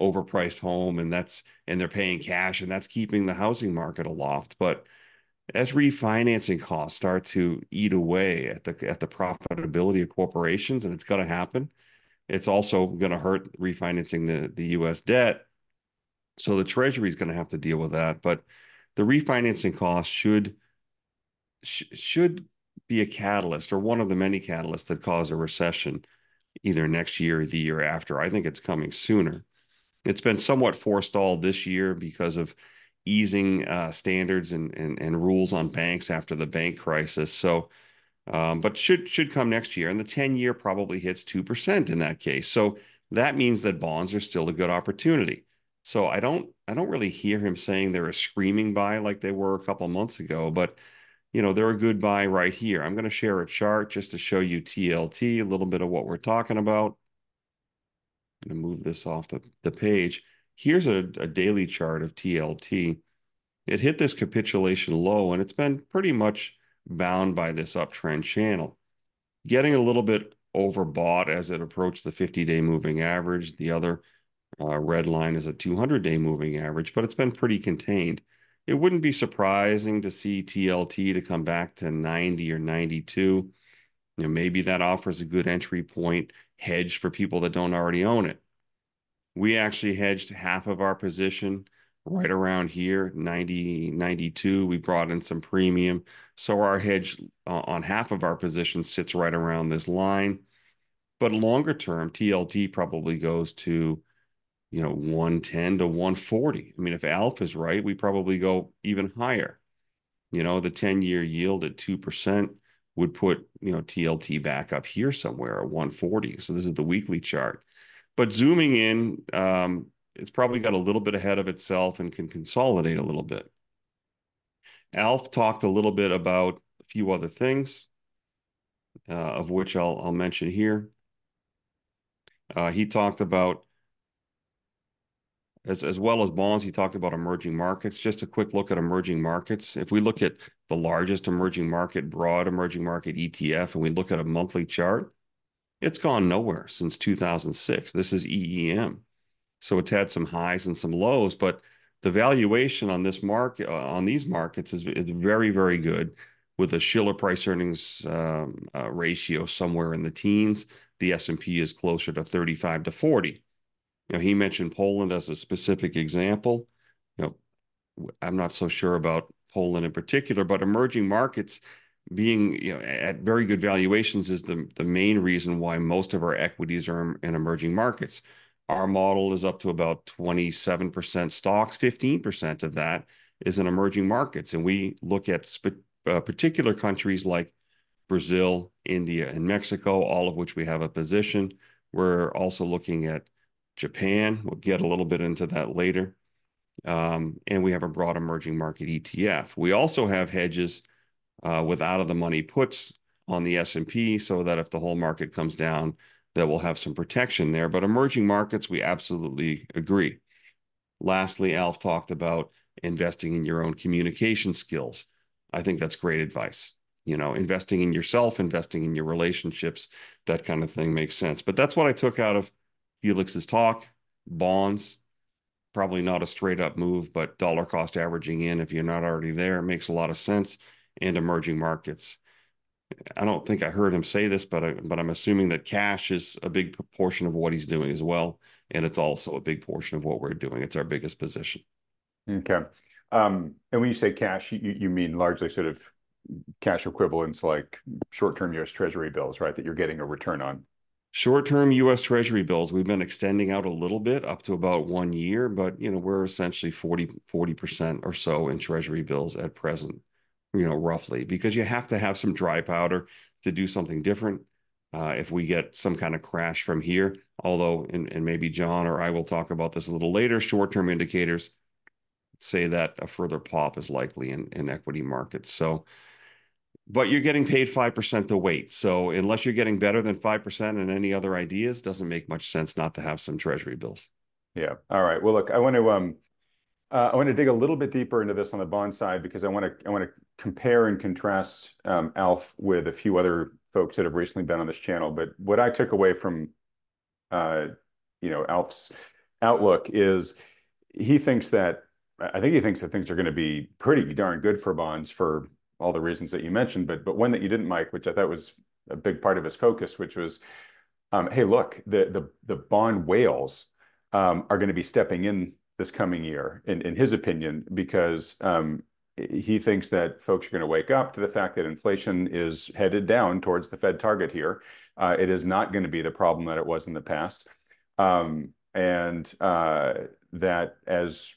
Speaker 3: overpriced home, and that's and they're paying cash, and that's keeping the housing market aloft. But as refinancing costs start to eat away at the at the profitability of corporations, and it's going to happen, it's also going to hurt refinancing the the U.S. debt. So the Treasury is going to have to deal with that. But the refinancing costs should sh should be a catalyst or one of the many catalysts that cause a recession either next year or the year after. I think it's coming sooner. It's been somewhat forestalled this year because of easing uh, standards and, and, and rules on banks after the bank crisis. So, um, but should should come next year, and the ten year probably hits two percent in that case. So that means that bonds are still a good opportunity. So I don't I don't really hear him saying they're a screaming buy like they were a couple months ago, but you know, they're a good buy right here. I'm going to share a chart just to show you TLT, a little bit of what we're talking about. I'm going to move this off the, the page. Here's a, a daily chart of TLT. It hit this capitulation low, and it's been pretty much bound by this uptrend channel. Getting a little bit overbought as it approached the 50-day moving average. The other uh, red line is a 200-day moving average, but it's been pretty contained it wouldn't be surprising to see TLT to come back to 90 or 92. You know, maybe that offers a good entry point hedge for people that don't already own it. We actually hedged half of our position right around here, 90, 92. We brought in some premium. So our hedge uh, on half of our position sits right around this line. But longer term, TLT probably goes to you know 110 to 140 i mean if Alf is right we probably go even higher you know the 10 year yield at 2% would put you know tlt back up here somewhere at 140 so this is the weekly chart. But zooming in um, it's probably got a little bit ahead of itself and can consolidate a little bit. Alf talked a little bit about a few other things uh, of which I'll, I'll mention here. Uh, he talked about as, as well as bonds, he talked about emerging markets. Just a quick look at emerging markets. If we look at the largest emerging market, broad emerging market ETF, and we look at a monthly chart, it's gone nowhere since 2006. This is EEM. So it's had some highs and some lows, but the valuation on this market, uh, on these markets is, is very, very good with a Shiller price earnings um, uh, ratio somewhere in the teens. The S&P is closer to 35 to 40. You know, he mentioned Poland as a specific example. You know, I'm not so sure about Poland in particular, but emerging markets being you know at very good valuations is the the main reason why most of our equities are in emerging markets. Our model is up to about 27% stocks, 15% of that is in emerging markets, and we look at uh, particular countries like Brazil, India, and Mexico, all of which we have a position. We're also looking at Japan. We'll get a little bit into that later. Um, and we have a broad emerging market ETF. We also have hedges uh, with out of the money puts on the S&P so that if the whole market comes down, that we'll have some protection there. But emerging markets, we absolutely agree. Lastly, Alf talked about investing in your own communication skills. I think that's great advice. You know, investing in yourself, investing in your relationships, that kind of thing makes sense. But that's what I took out of Felix's talk, bonds, probably not a straight up move, but dollar cost averaging in if you're not already there makes a lot of sense. And emerging markets. I don't think I heard him say this, but I, but I'm assuming that cash is a big portion of what he's doing as well, and it's also a big portion of what we're doing. It's our biggest position.
Speaker 2: Okay, um, and when you say cash, you, you mean largely sort of cash equivalents like short-term U.S. Treasury bills, right? That you're getting a return on.
Speaker 3: Short-term U.S. Treasury bills, we've been extending out a little bit up to about one year, but you know we're essentially 40 percent or so in Treasury bills at present, you know roughly, because you have to have some dry powder to do something different. uh, if we get some kind of crash from here. Although, and, maybe John or I will talk about this a little later, short term indicators say that a further pop is likely in equity markets. So, but you're getting paid 5% to wait. So, unless you're getting better than 5% and any other ideas, doesn't make much sense not to have some treasury bills.
Speaker 2: Yeah. All right. Well, look, I want to um, uh, I want to dig a little bit deeper into this on the bond side because I want to I want to compare and contrast um, Alf with a few other folks that have recently been on this channel. But what I took away from uh, you know Alf's outlook is he thinks that I think he thinks that things are going to be pretty darn good for bonds for all the reasons that you mentioned. But but one that you didn't, Mike, which I thought was a big part of his focus, which was, um, hey, look, the the the bond whales um, are going to be stepping in this coming year, in, in his opinion, because um, he thinks that folks are going to wake up to the fact that inflation is headed down towards the Fed target here. Uh, it is not going to be the problem that it was in the past. Um, and uh, that as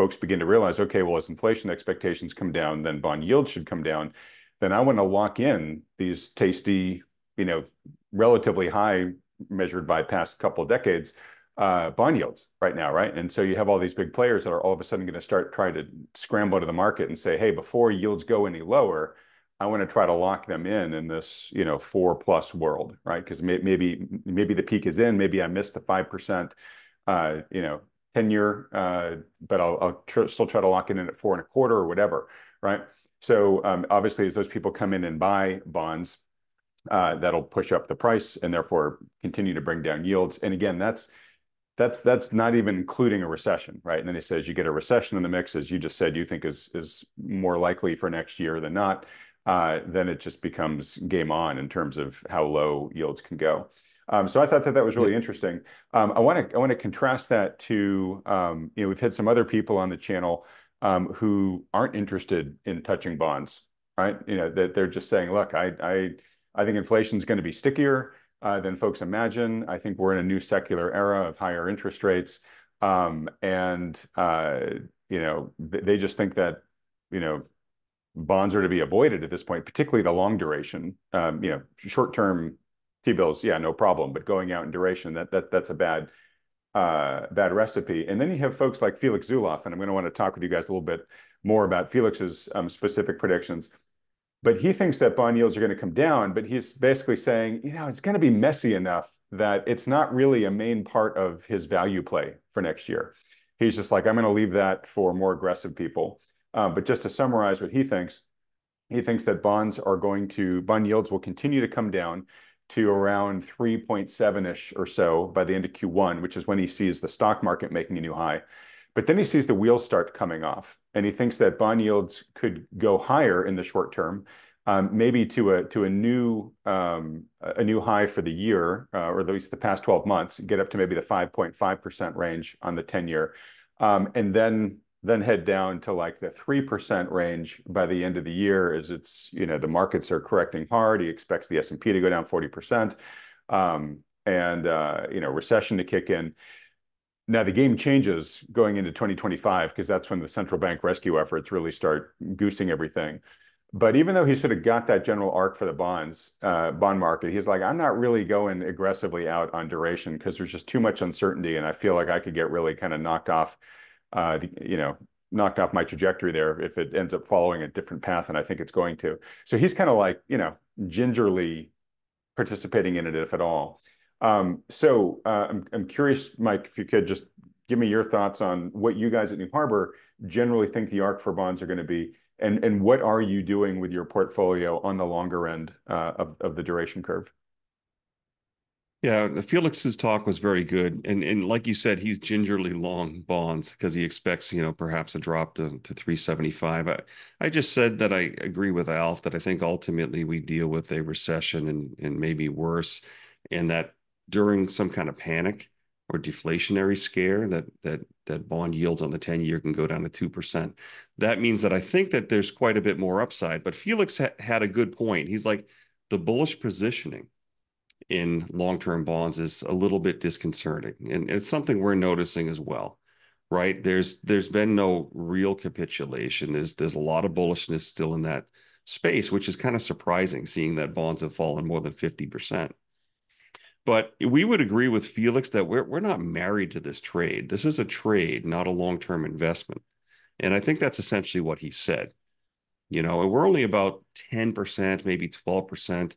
Speaker 2: folks begin to realize, okay, well, as inflation expectations come down, then bond yields should come down. Then I want to lock in these tasty, you know, relatively high measured by past couple of decades uh, bond yields right now, right? And so you have all these big players that are all of a sudden going to start trying to scramble to the market and say, hey, before yields go any lower, I want to try to lock them in in this, you know, four plus world, right? Because may, maybe maybe the peak is in, maybe I missed the five percent, uh, you know, ten year, uh, but I'll, I'll tr still try to lock it in at four and a quarter or whatever, right? So um, obviously, as those people come in and buy bonds, uh, that'll push up the price and therefore continue to bring down yields. And again, that's that's that's not even including a recession, right? And then he says you get a recession in the mix, as you just said, you think is is more likely for next year than not. Uh, then it just becomes game on in terms of how low yields can go. Um, so I thought that that was really interesting. Um, I want to I want to contrast that to um, you know we've had some other people on the channel um, who aren't interested in touching bonds, right? You know that they're just saying, look, I I I think inflation is going to be stickier uh, than folks imagine. I think we're in a new secular era of higher interest rates. Um, and, uh, you know, they just think that, you know, bonds are to be avoided at this point, particularly the long duration. Um, you know, short-term T-bills, yeah, no problem, but going out in duration, that that that's a bad uh, bad recipe. And then you have folks like Felix Zulauf, and I'm going to want to talk with you guys a little bit more about Felix's um, specific predictions but he thinks that bond yields are going to come down. But he's basically saying, you know, it's going to be messy enough that it's not really a main part of his value play for next year. He's just like, I'm going to leave that for more aggressive people. Um, but just to summarize what he thinks, he thinks that bonds are going to, bond yields will continue to come down to around 3.7-ish or so by the end of Q1, which is when he sees the stock market making a new high. But then he sees the wheels start coming off, and he thinks that bond yields could go higher in the short term, um, maybe to a to a new um, a new high for the year, uh, or at least the past 12 months, get up to maybe the 5.5% range on the 10 year, um, and then then head down to like the 3% range by the end of the year as it's, you know, the markets are correcting hard. He expects the S&P to go down 40%, um, and, uh, you know, recession to kick in. Now the game changes going into 2025 because that's when the central bank rescue efforts really start goosing everything. But even though he sort of got that general arc for the bonds, uh, bond market, he's like, I'm not really going aggressively out on duration because there's just too much uncertainty, and I feel like I could get really kind of knocked off, uh, you know, knocked off my trajectory there if it ends up following a different path and I think it's going to. So he's kind of like, you know, gingerly participating in it, if at all. Um, so uh, I'm, I'm curious, Mike, if you could just give me your thoughts on what you guys at New Harbor generally think the arc for bonds are going to be, and and what are you doing with your portfolio on the longer end uh, of of the duration curve?
Speaker 3: Yeah, Felix's talk was very good, and and like you said, he's gingerly long bonds because he expects you know perhaps a drop to to three seventy five. I I just said that I agree with Alf that I think ultimately we deal with a recession and and maybe worse, and that during some kind of panic or deflationary scare that that that bond yields on the 10 year can go down to 2%. That means that I think that there's quite a bit more upside, but Felix ha had a good point. He's like the bullish positioning in long-term bonds is a little bit disconcerting and it's something we're noticing as well. Right? There's there's been no real capitulation. There's there's a lot of bullishness still in that space, which is kind of surprising seeing that bonds have fallen more than 50%. But we would agree with Felix that we're, we're not married to this trade. This is a trade, not a long term investment. And I think that's essentially what he said. You know, and we're only about 10%, maybe 12%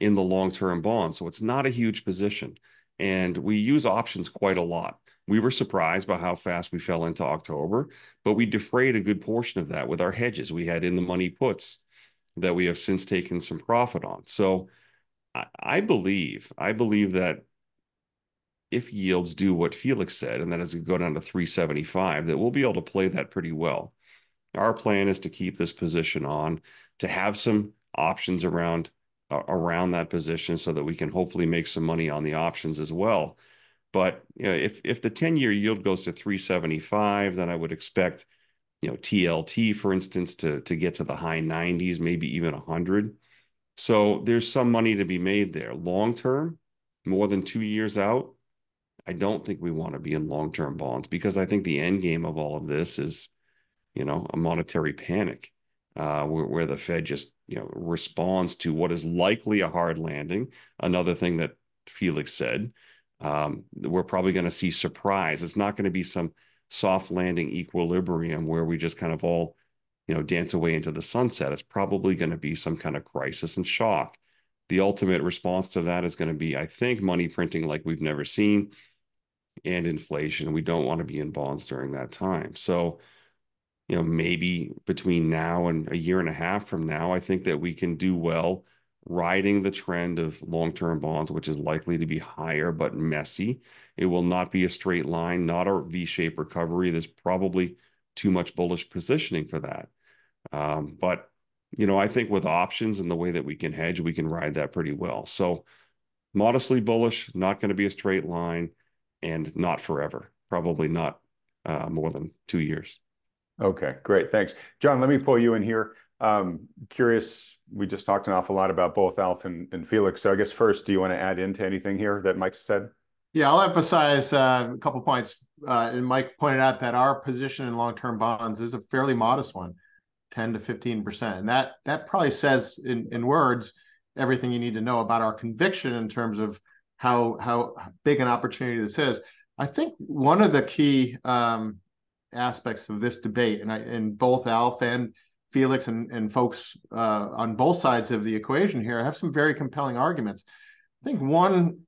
Speaker 3: in the long term bond. So it's not a huge position. And we use options quite a lot. We were surprised by how fast we fell into October, but we defrayed a good portion of that with our hedges. We had in the money puts that we have since taken some profit on. So I, believe, I believe that if yields do what Felix said, and that is go down to 375, that we'll be able to play that pretty well. Our plan is to keep this position on, to have some options around around that position so that we can hopefully make some money on the options as well. But you know, if if the 10-year yield goes to 375, then I would expect you know TLT for instance to to get to the high 90s, maybe even 100. So there's some money to be made there. Long term, more than 2 years out, I don't think we want to be in long-term bonds because I think the end game of all of this is you know, a monetary panic uh, where, where the Fed just, you know, responds to what is likely a hard landing. Another thing that Felix said, um, we're probably going to see surprise. It's not going to be some soft landing equilibrium where we just kind of all, you know, dance away into the sunset. It's probably going to be some kind of crisis and shock. The ultimate response to that is going to be, I think, money printing like we've never seen and inflation. We don't want to be in bonds during that time. So, you know, maybe between now and a year and a half from now, I think that we can do well riding the trend of long-term bonds, which is likely to be higher but messy. It will not be a straight line, not a V-shaped recovery. There's probably too much bullish positioning for that. Um, but you know, I think with options and the way that we can hedge, we can ride that pretty well. So modestly bullish, not going to be a straight line, and not forever. Probably not uh, more than two years.
Speaker 2: Okay, great. Thanks. John, let me pull you in here. Um, curious, we just talked an awful lot about both Alf and, Felix. So I guess first, do you want to add into anything here that Mike said?
Speaker 4: Yeah, I'll emphasize uh, a couple points. Uh, and Mike pointed out that our position in long-term bonds is a fairly modest one, 10 to 15 percent, and that that probably says in words everything you need to know about our conviction in terms of how how big an opportunity this is. I think one of the key um, aspects of this debate, and I, and both Alf and Felix and, and folks uh, on both sides of the equation here have some very compelling arguments. I think one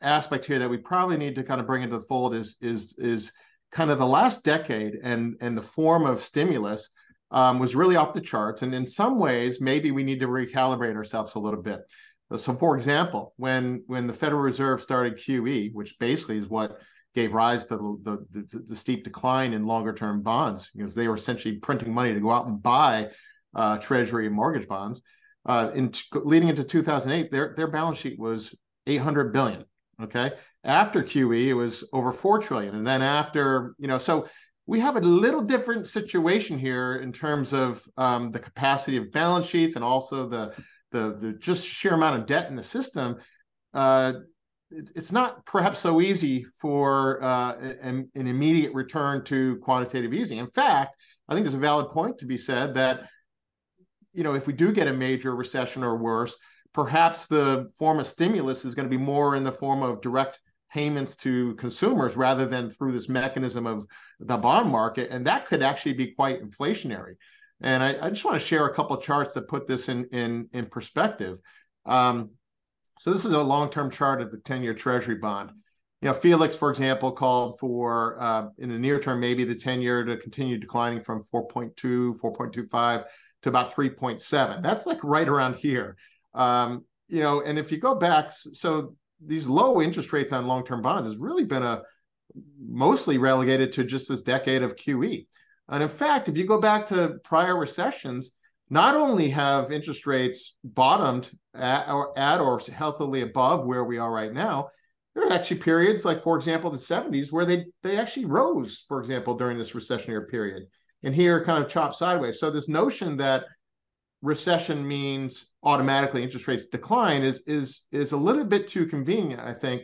Speaker 4: aspect here that we probably need to kind of bring into the fold is is is kind of the last decade and and the form of stimulus um, was really off the charts, and in some ways maybe we need to recalibrate ourselves a little bit. So, for example, when when the Federal Reserve started QE, which basically is what gave rise to the, the, the steep decline in longer term bonds because they were essentially printing money to go out and buy uh, treasury and mortgage bonds. Uh, in leading into 2008, their their balance sheet was 800 billion. Okay, after QE, it was over four trillion, and then after you know, so we have a little different situation here in terms of um, the capacity of balance sheets and also the the the just sheer amount of debt in the system. Uh, it's not perhaps so easy for uh, an, an, immediate return to quantitative easing. In fact, I think there's a valid point to be said that, you know, if we do get a major recession or worse, perhaps the form of stimulus is going to be more in the form of direct payments to consumers rather than through this mechanism of the bond market, and that could actually be quite inflationary. And I, I just want to share a couple charts that put this in in in perspective. Um, so this is a long-term chart of the 10-year Treasury bond. You know, Felix, for example, called for uh, in the near term maybe the 10-year to continue declining from 4.2, 4.25 to about 3.7. That's like right around here. Um, you know, and if you go back, so these low interest rates on long-term bonds has really been a mostly relegated to just this decade of QE. And in fact, if you go back to prior recessions, not only have interest rates bottomed at or, at or healthily above where we are right now, there are actually periods like, for example, the 70s where they they actually rose, for example, during this recessionary period. And here kind of chop sideways. So this notion that recession means automatically interest rates decline is is is a little bit too convenient, I think.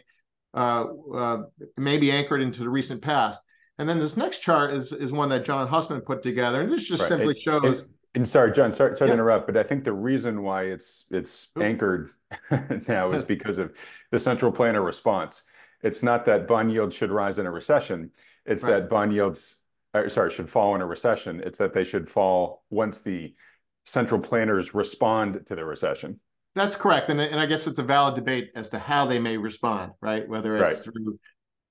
Speaker 4: Uh, uh, maybe anchored into the recent past. And then this next chart is is one that John Hussman put together, and this just right. simply shows.
Speaker 2: And sorry, John, sorry, sorry yeah. to interrupt, but I think the reason why it's it's Ooh. anchored now is because of the central planner response. It's not that bond yields should rise in a recession. It's right. that bond yields, or, sorry, should fall in a recession. It's that they should fall once the central planners respond to the recession.
Speaker 4: That's correct, and and I guess it's a valid debate as to how they may respond, right? Whether it's right. through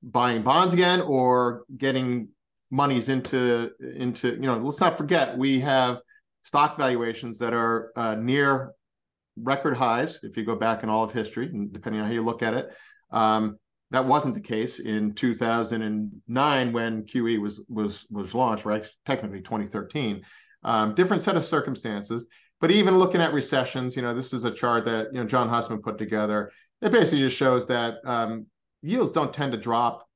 Speaker 4: buying bonds again or getting monies into into you know. Let's not forget we have stock valuations that are uh, near record highs if you go back in all of history, and depending on how you look at it. Um, that wasn't the case in 2009 when QE was was was launched, right? Technically 2013. Um, different set of circumstances. But even looking at recessions, you know, this is a chart that you know John Hussman put together. It basically just shows that um, yields don't tend to drop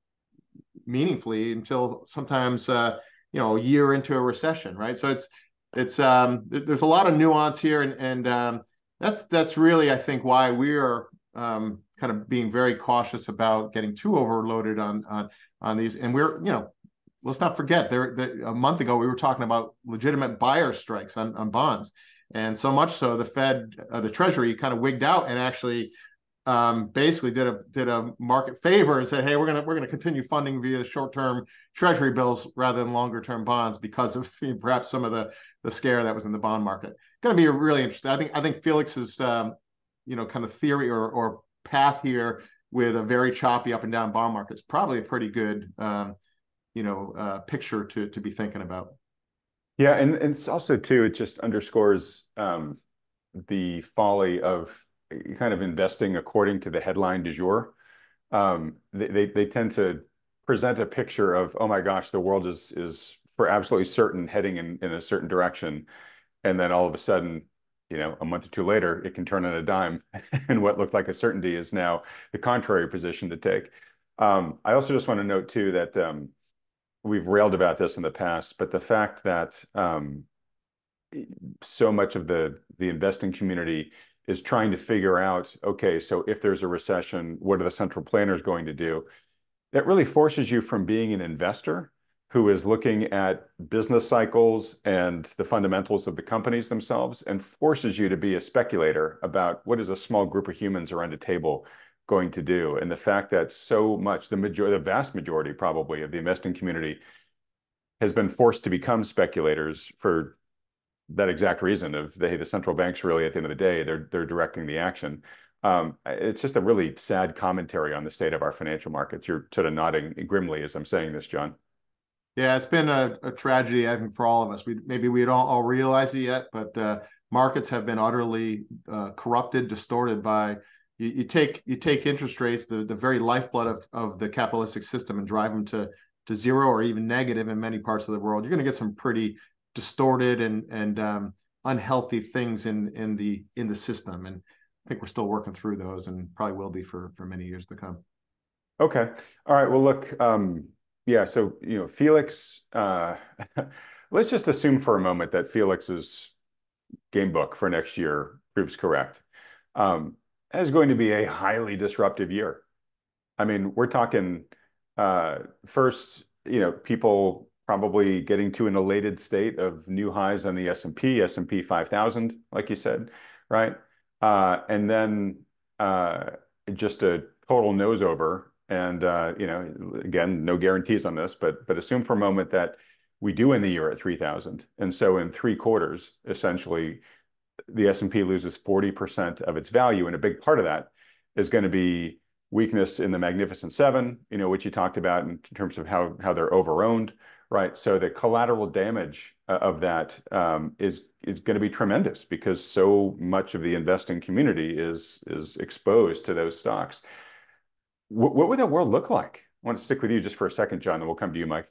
Speaker 4: meaningfully until sometimes uh, you know a year into a recession, right? So it's it's um, there's a lot of nuance here, and and um, that's that's really I think why we're um, kind of being very cautious about getting too overloaded on on on these. And we're you know let's not forget there, there a month ago we were talking about legitimate buyer strikes on on bonds and so much so the Fed, uh, the Treasury, kind of wigged out and actually um, basically did a did a market favor and said, "Hey, we're gonna we're gonna continue funding via short term Treasury bills rather than longer term bonds because of perhaps some of the the scare that was in the bond market." Going to be really interesting. I think I think Felix's um, you know kind of theory or or path here with a very choppy up and down bond market is probably a pretty good um, you know uh, picture to to be thinking about.
Speaker 2: Yeah, and, and it's also too, it just underscores um, the folly of kind of investing according to the headline du jour. Um, they, they, they tend to present a picture of, oh my gosh, the world is is for absolutely certain heading in, in a certain direction. And then all of a sudden, you know, a month or two later, it can turn on a dime. and what looked like a certainty is now the contrary position to take. Um, I also just want to note too that um, we've railed about this in the past, but the fact that um, so much of the the investing community is trying to figure out, okay, so if there's a recession, what are the central planners going to do? That really forces you from being an investor who is looking at business cycles and the fundamentals of the companies themselves and forces you to be a speculator about what is a small group of humans around a table going to do. And the fact that so much, the majority, the vast majority probably of the investing community has been forced to become speculators for that exact reason of hey, the central banks really at the end of the day, they're they're directing the action. Um, it's just a really sad commentary on the state of our financial markets. You're sort of nodding grimly as I'm saying this, John.
Speaker 4: Yeah, it's been a, a tragedy, I think, for all of us. We maybe we don't all realize it yet, but uh, markets have been utterly uh, corrupted, distorted by you, you take you take interest rates, the, the very lifeblood of, of the capitalistic system, and drive them to to zero or even negative in many parts of the world, you're going to get some pretty distorted and and um, unhealthy things in in the in the system. And I think we're still working through those, and probably will be for for many years to come.
Speaker 2: Okay. All right. Well, look. Um, yeah. So you know, Felix. Uh, let's just assume for a moment that Felix's game book for next year proves correct. Um, is going to be a highly disruptive year. I mean, we're talking uh, first, you know, people probably getting to an elated state of new highs on the S&P, S&P 5000, like you said, right? Uh, and then uh, just a total nose over. And, uh, you know, again, no guarantees on this, but but assume for a moment that we do end the year at 3000. And so in three quarters, essentially, the S&P loses 40% of its value, and a big part of that is going to be weakness in the Magnificent Seven, you know, which you talked about in terms of how how they're overowned, right? So the collateral damage uh, of that um, is is going to be tremendous because so much of the investing community is is exposed to those stocks. W what would that world look like? I want to stick with you just for a second, John, then we'll come to you, Mike.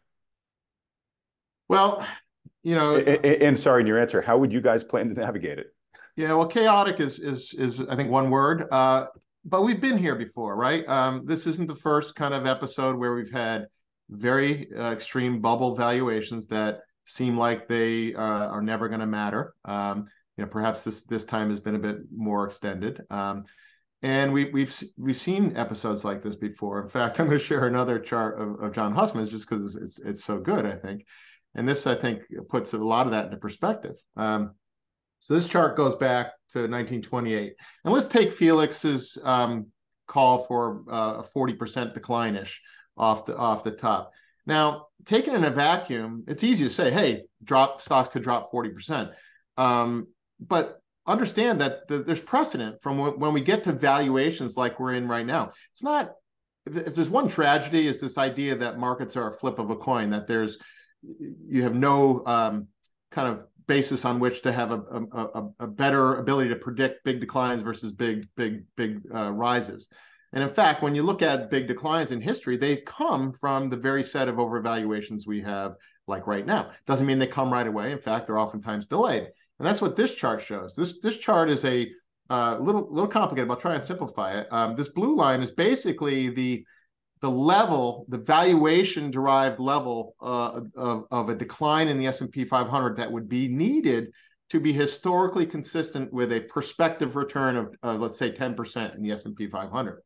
Speaker 4: Well, you know,
Speaker 2: and, and sorry, in your answer, how would you guys plan to navigate it?
Speaker 4: Yeah, well, chaotic is is is I think one word. Uh, but we've been here before, right? Um, this isn't the first kind of episode where we've had very uh, extreme bubble valuations that seem like they uh, are never going to matter. Um, you know, perhaps this this time has been a bit more extended. Um, and we, we've we've seen episodes like this before. In fact, I'm going to share another chart of, of John Hussman's just because it's it's so good. I think And this, I think, puts a lot of that into perspective. Um, so this chart goes back to 1928. And let's take Felix's um, call for uh, a 40% decline-ish off the off the top. Now, taken in a vacuum, it's easy to say, hey, drop stocks could drop 40%. Um, but understand that the, there's precedent from when, when we get to valuations like we're in right now. It's not if, if there's one tragedy is this idea that markets are a flip of a coin, that there's you have no um, kind of basis on which to have a, a, a, better ability to predict big declines versus big, big, big uh, rises. And in fact, when you look at big declines in history, they come from the very set of overvaluations we have, like right now. Doesn't mean they come right away. In fact, they're oftentimes delayed. And that's what this chart shows. This this chart is a uh, little little complicated, but I'll try and simplify it. Um, this blue line is basically the the level, the valuation derived level uh, of, of a decline in the S&P 500 that would be needed to be historically consistent with a prospective return of, uh, let's say, 10% in the S&P 500.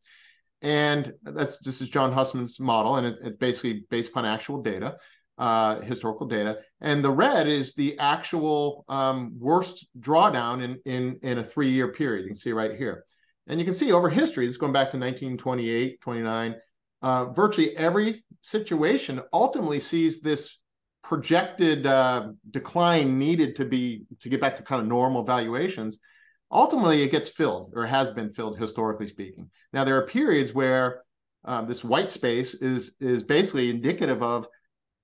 Speaker 4: And that's this is John Hussman's model, and it's it basically based upon actual data, uh, historical data. And the red is the actual um, worst drawdown in, in, in a three-year period. You can see right here. And you can see over history, is going back to 1928, 29, uh, virtually every situation ultimately sees this projected uh, decline needed to be to get back to kind of normal valuations ultimately it gets filled or has been filled historically speaking. Now there are periods where um, this white space is is basically indicative of,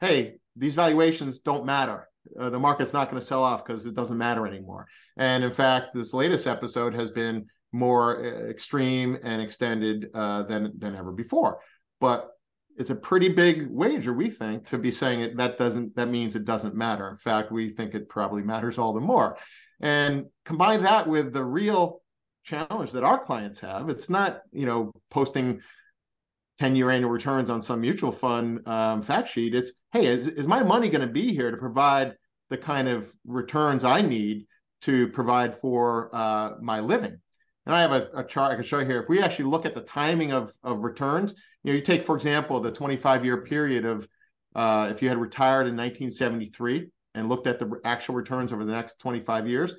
Speaker 4: hey, these valuations don't matter. Uh, the market's not going to sell off because it doesn't matter anymore. And in fact, this latest episode has been more uh, extreme and extended uh, than than ever before. But it's a pretty big wager, we think, to be saying it. That doesn't that means it doesn't matter. In fact, we think it probably matters all the more. And combine that with the real challenge that our clients have. It's not, you know, posting 10 year annual returns on some mutual fund um, fact sheet. It's, hey, is, is my money going to be here to provide the kind of returns I need to provide for uh, my living? And I have a, a, chart I can show you here. If we actually look at the timing of, of returns, you know, you take, for example, the 25 year period of uh, if you had retired in 1973, and looked at the actual returns over the next 25 years,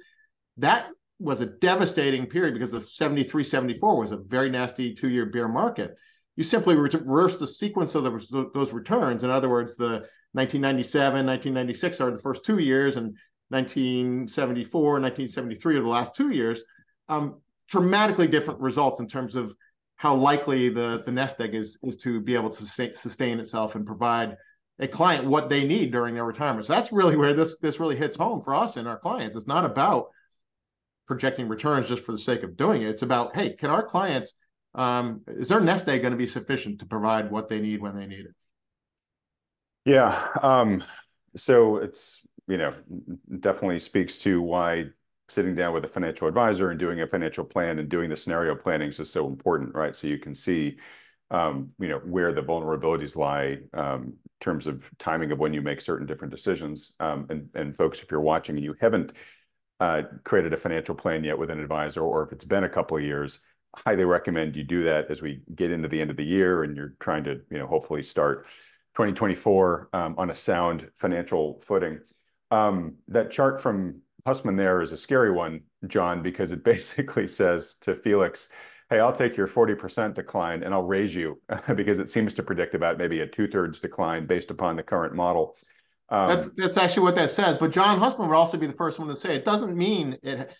Speaker 4: that was a devastating period because the 73 74 was a very nasty two year bear market. You simply reverse the sequence of the, those returns. In other words, the 1997, 1996 are the first two years, and 1974, 1973 are the last two years. Um, dramatically different results in terms of how likely the, the nest egg is, is to be able to sustain itself and provide a client what they need during their retirement. So that's really where this this really hits home for us and our clients. It's not about projecting returns just for the sake of doing it. It's about hey, can our clients um, is their nest egg going to be sufficient to provide what they need when they need it?
Speaker 2: Yeah. Um, so it's you know definitely speaks to why sitting down with a financial advisor and doing a financial plan and doing the scenario planning is so important, right? So you can see you know, where the vulnerabilities lie um, in terms of timing of when you make certain different decisions. Um, and, folks, if you're watching and you haven't uh, created a financial plan yet with an advisor, or if it's been a couple of years, highly recommend you do that as we get into the end of the year and you're trying to, you know, hopefully start 2024 um, on a sound financial footing. Um, that chart from Hussman there is a scary one, John, because it basically says to Felix, hey, I'll take your 40% decline and I'll raise you because it seems to predict about maybe a two thirds decline based upon the current model.
Speaker 4: Um, that's, that's actually what that says. But John Hussman would also be the first one to say it doesn't mean it,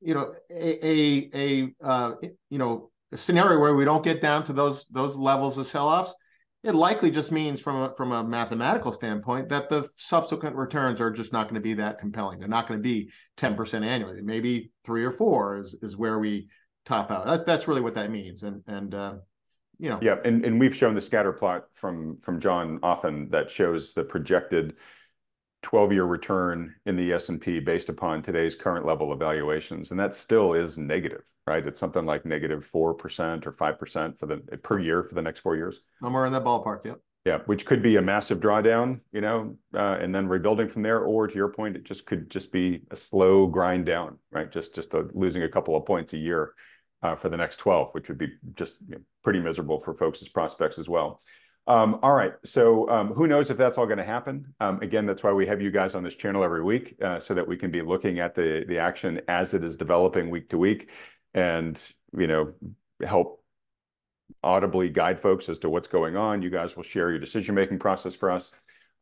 Speaker 4: you know, a, a, a uh, you know, a scenario where we don't get down to those those levels of sell-offs. It likely just means from a, from a mathematical standpoint that the subsequent returns are just not going to be that compelling. They're not going to be 10% annually. Maybe three or four is, is where we top out. That's that's really what that means. And and uh, you know.
Speaker 2: Yeah, and and we've shown the scatter plot from from John often that shows the projected 12-year return in the S&P based upon today's current level of valuations, and that still is negative, right? It's something like negative 4% or 5% for the per year for the next four years.
Speaker 4: Somewhere in that ballpark, yep.
Speaker 2: Yeah, which could be a massive drawdown, you know, uh, and then rebuilding from there, or to your point, it just could just be a slow grind down, right? Just just a, losing a couple of points a year for the next 12, which would be just you know, pretty miserable for folks as prospects as well. Um, all right. So um, who knows if that's all going to happen? Um, again, that's why we have you guys on this channel every week, uh, so that we can be looking at the the action as it is developing week to week, and you know help audibly guide folks as to what's going on. You guys will share your decision making process for us.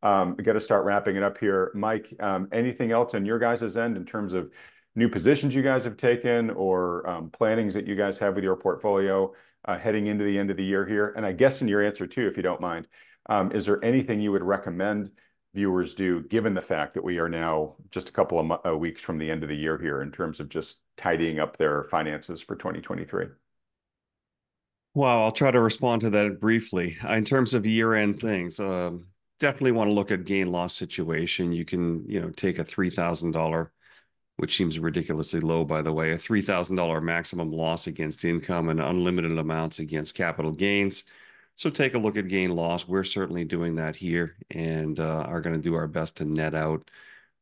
Speaker 2: Um, we got to start wrapping it up here, Mike. Um, anything else on your guys' end in terms of new positions you guys have taken or um, plannings that you guys have with your portfolio? uh, heading into the end of the year here? And I guess in your answer too, if you don't mind, um, is there anything you would recommend viewers do, given the fact that we are now just a couple of uh, weeks from the end of the year here in terms of just tidying up their finances for 2023?
Speaker 3: Well, I'll try to respond to that briefly. In terms of year-end things, um, definitely want to look at gain loss situation. You can, you know, take a three thousand dollar which seems ridiculously low, by the way, a $3,000 maximum loss against income and unlimited amounts against capital gains. So take a look at gain loss. We're certainly doing that here and uh, are going to do our best to net out,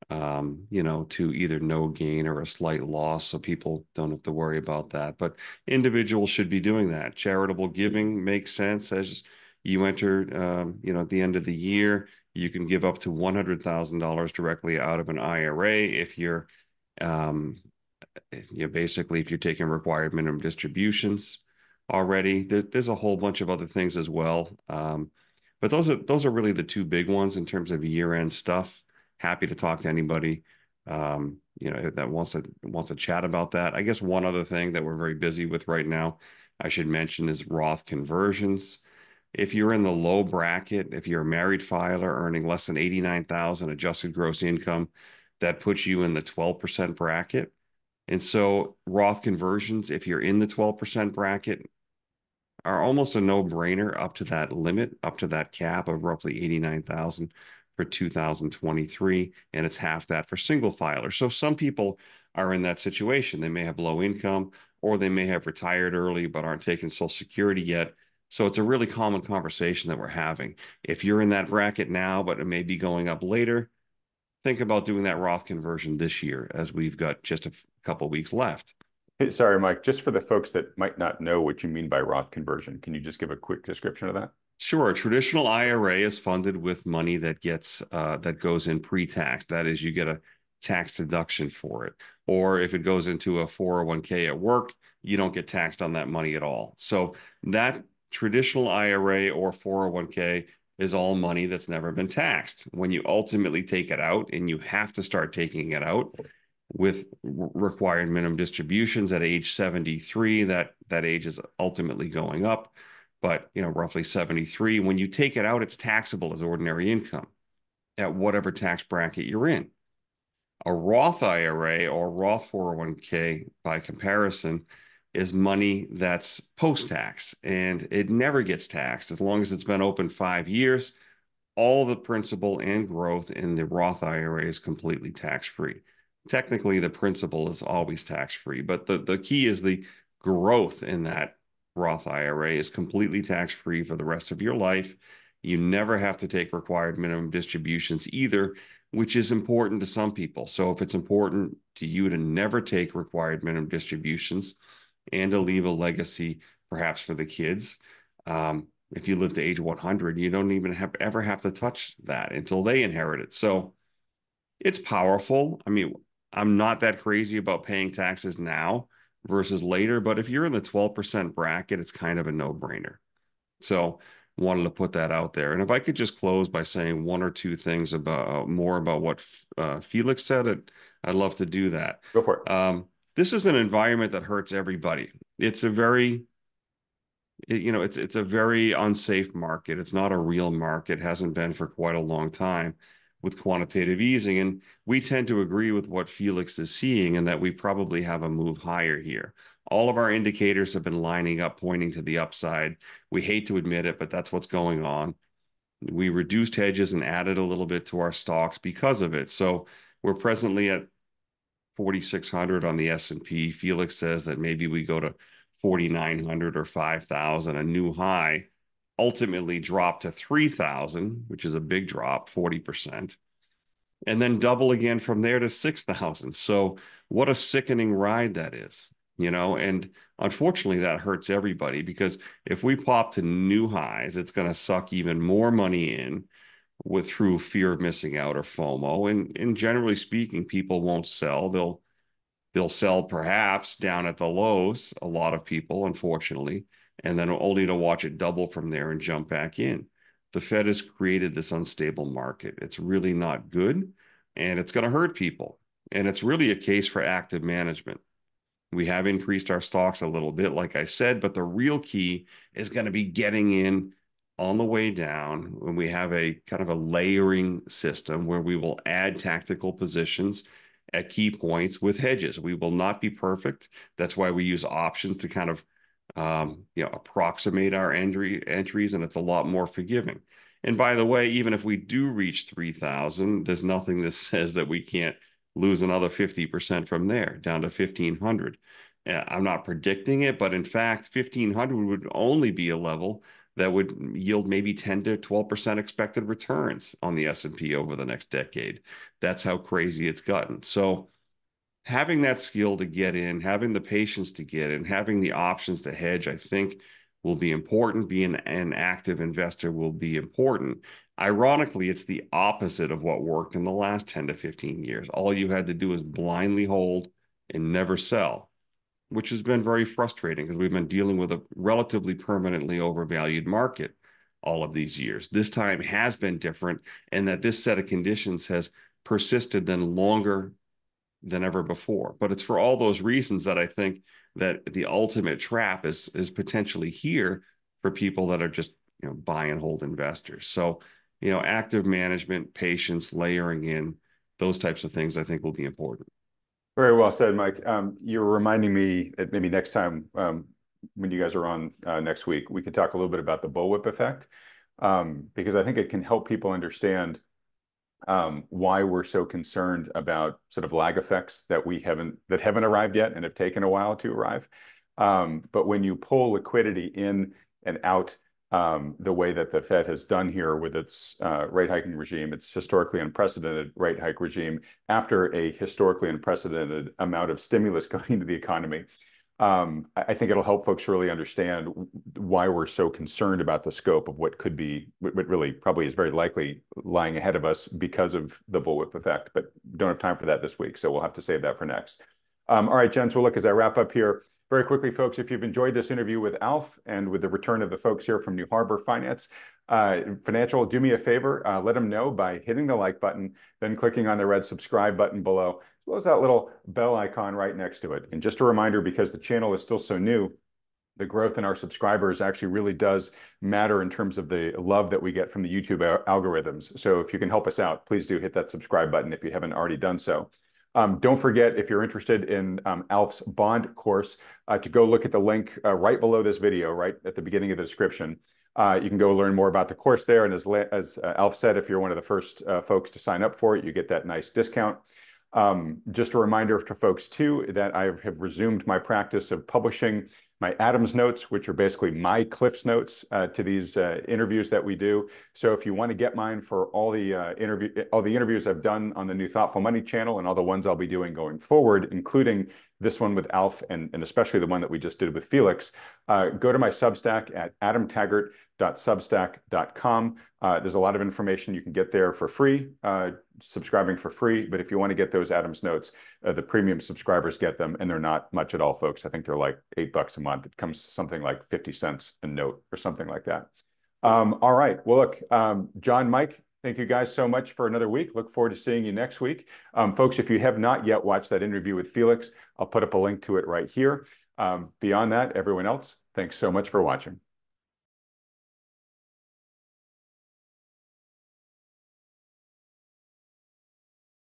Speaker 3: um, you know, to either no gain or a slight loss so people don't have to worry about that. But individuals should be doing that. Charitable giving makes sense as you enter, um, you know, at the end of the year. You can give up to $100,000 directly out of an IRA if you're um, you know, basically, if you're taking required minimum distributions already, there, there's a whole bunch of other things as well. Um, but those are those are really the two big ones in terms of year-end stuff. Happy to talk to anybody um, you know that wants to wants to chat about that. I guess one other thing that we're very busy with right now, I should mention, is Roth conversions. If you're in the low bracket, if you're a married filer earning less than 89,000 adjusted gross income, that puts you in the 12% bracket. And so Roth conversions, if you're in the 12% bracket, are almost a no-brainer up to that limit, up to that cap of roughly 89,000 for 2023, and it's half that for single filers. So some people are in that situation. They may have low income or they may have retired early but aren't taking Social Security yet. So it's a really common conversation that we're having. If you're in that bracket now, but it may be going up later, think about doing that Roth conversion this year as we've got just a couple weeks left.
Speaker 2: Hey, sorry, Mike, just for the folks that might not know what you mean by Roth conversion, can you just give a quick description of that?
Speaker 3: Sure. A traditional IRA is funded with money that gets uh, that goes in pre-tax. That is, you get a tax deduction for it. Or if it goes into a 401k at work, you don't get taxed on that money at all. So that traditional IRA or 401k is all money that's never been taxed. When you ultimately take it out, and you have to start taking it out with required minimum distributions at age 73, that that age is ultimately going up, but you know, roughly 73. When you take it out, it's taxable as ordinary income at whatever tax bracket you're in. A Roth IRA or Roth 401k by comparison is money that's post tax and it never gets taxed as long as it's been open five years. All the principal and growth in the Roth IRA is completely tax free. Technically, the principal is always tax free, but the, the key is the growth in that Roth IRA is completely tax free for the rest of your life. You never have to take required minimum distributions either, which is important to some people. So, if it's important to you to never take required minimum distributions, and to leave a legacy perhaps for the kids. Um, if you live to age 100, you don't even have ever have to touch that until they inherit it. So it's powerful. I mean, I'm not that crazy about paying taxes now versus later, but if you're in the 12% bracket, it's kind of a no brainer. So wanted to put that out there. And if I could just close by saying one or two things about more about what uh, Felix said, I'd, I'd love to do that.
Speaker 2: Go for it.
Speaker 3: Um, this is an environment that hurts everybody. It's a very you know it's it's a very unsafe market. It's not a real market. It hasn't been for quite a long time with quantitative easing and we tend to agree with what Felix is seeing and that we probably have a move higher here. All of our indicators have been lining up pointing to the upside. We hate to admit it, but that's what's going on. We reduced hedges and added a little bit to our stocks because of it. So we're presently at 4600 on the S&P. Felix says that maybe we go to 4900 or 5000, a new high, ultimately drop to 3000, which is a big drop, 40%. And then double again from there to 6000. So what a sickening ride that is. you know, and unfortunately that hurts everybody because if we pop to new highs, it's going to suck even more money in with through fear of missing out or FOMO. And and generally speaking, people won't sell. They'll they'll sell perhaps down at the lows, a lot of people, unfortunately, and then only to watch it double from there and jump back in. The Fed has created this unstable market. It's really not good and it's going to hurt people. And it's really a case for active management. We have increased our stocks a little bit, like I said, but the real key is going to be getting in on the way down when we have a kind of a layering system where we will add tactical positions at key points with hedges. We will not be perfect. That's why we use options to kind of um, you know approximate our entry entries, and it's a lot more forgiving. And by the way, even if we do reach 3,000, there's nothing that says that we can't lose another 50% from there down to 1,500. I'm not predicting it, but in fact, 1,500 would only be a level that would yield maybe 10 to 12% expected returns on the S&P over the next decade. That's how crazy it's gotten. So having that skill to get in, having the patience to get in, having the options to hedge, I think will be important. Being an active investor will be important. Ironically, it's the opposite of what worked in the last 10 to 15 years. All you had to do is blindly hold and never sell which has been very frustrating because we've been dealing with a relatively permanently overvalued market all of these years. This time has been different, and that this set of conditions has persisted then longer than ever before. But it's for all those reasons that I think that the ultimate trap is is potentially here for people that are just you know buy and hold investors. So you know, active management, patience, layering in those types of things, I think will be important.
Speaker 2: Very well said, Mike. Um, you're reminding me that maybe next time um, when you guys are on uh, next week, we could talk a little bit about the bullwhip effect, um, because I think it can help people understand why we're so concerned about sort of lag effects that we haven't that haven't arrived yet and have taken a while to arrive. But when you pull liquidity in and out the way that the Fed has done here with its uh, rate hiking regime, its historically unprecedented rate hike regime, after a historically unprecedented amount of stimulus going into the economy. Um, I think it'll help folks really understand why we're so concerned about the scope of what could be, what really probably is very likely lying ahead of us because of the bullwhip effect. But don't have time for that this week, so we'll have to save that for next. Um, all right, gents. Well, look, as I wrap up here, very quickly, folks, if you've enjoyed this interview with Alf and with the return of the folks here from New Harbor Finance, uh, Financial, do me a favor, uh, let them know by hitting the like button, then clicking on the red subscribe button below, as well as that little bell icon right next to it. And just a reminder, because the channel is still so new, the growth in our subscribers actually really does matter in terms of the love that we get from the YouTube algorithms. So if you can help us out, please do hit that subscribe button if you haven't already done so. Um, don't forget, if you're interested in um, Alf's bond course, uh, to go look at the link uh, right below this video, right at the beginning of the description. Uh, you can go learn more about the course there. And as, as uh, Alf said, if you're one of the first uh, folks to sign up for it, you get that nice discount. Um, just a reminder to folks too, that I have resumed my practice of publishing my Adams notes, which are basically my Cliff's notes uh, to these uh, interviews that we do. So if you want to get mine for all the uh, interview, all the interviews I've done on the new Thoughtful Money channel and all the ones I'll be doing going forward, including this one with Alf and, and especially the one that we just did with Felix, uh, go to my Substack at adamtaggart.substack.com. Uh, there's a lot of information you can get there for free, uh, subscribing for free. But if you want to get those Adams notes, uh, the premium subscribers get them, and they're not much at all, folks. I think they're like eight bucks a month. It comes to something like 50 cents a note or something like that. Um, all right. Well, look, um, John, Mike, Thank you guys so much for another week. Look forward to seeing you next week. Um, folks, if you have not yet watched that interview with Felix, I'll put up a link to it right here. Um, beyond that, everyone else, thanks so much for watching.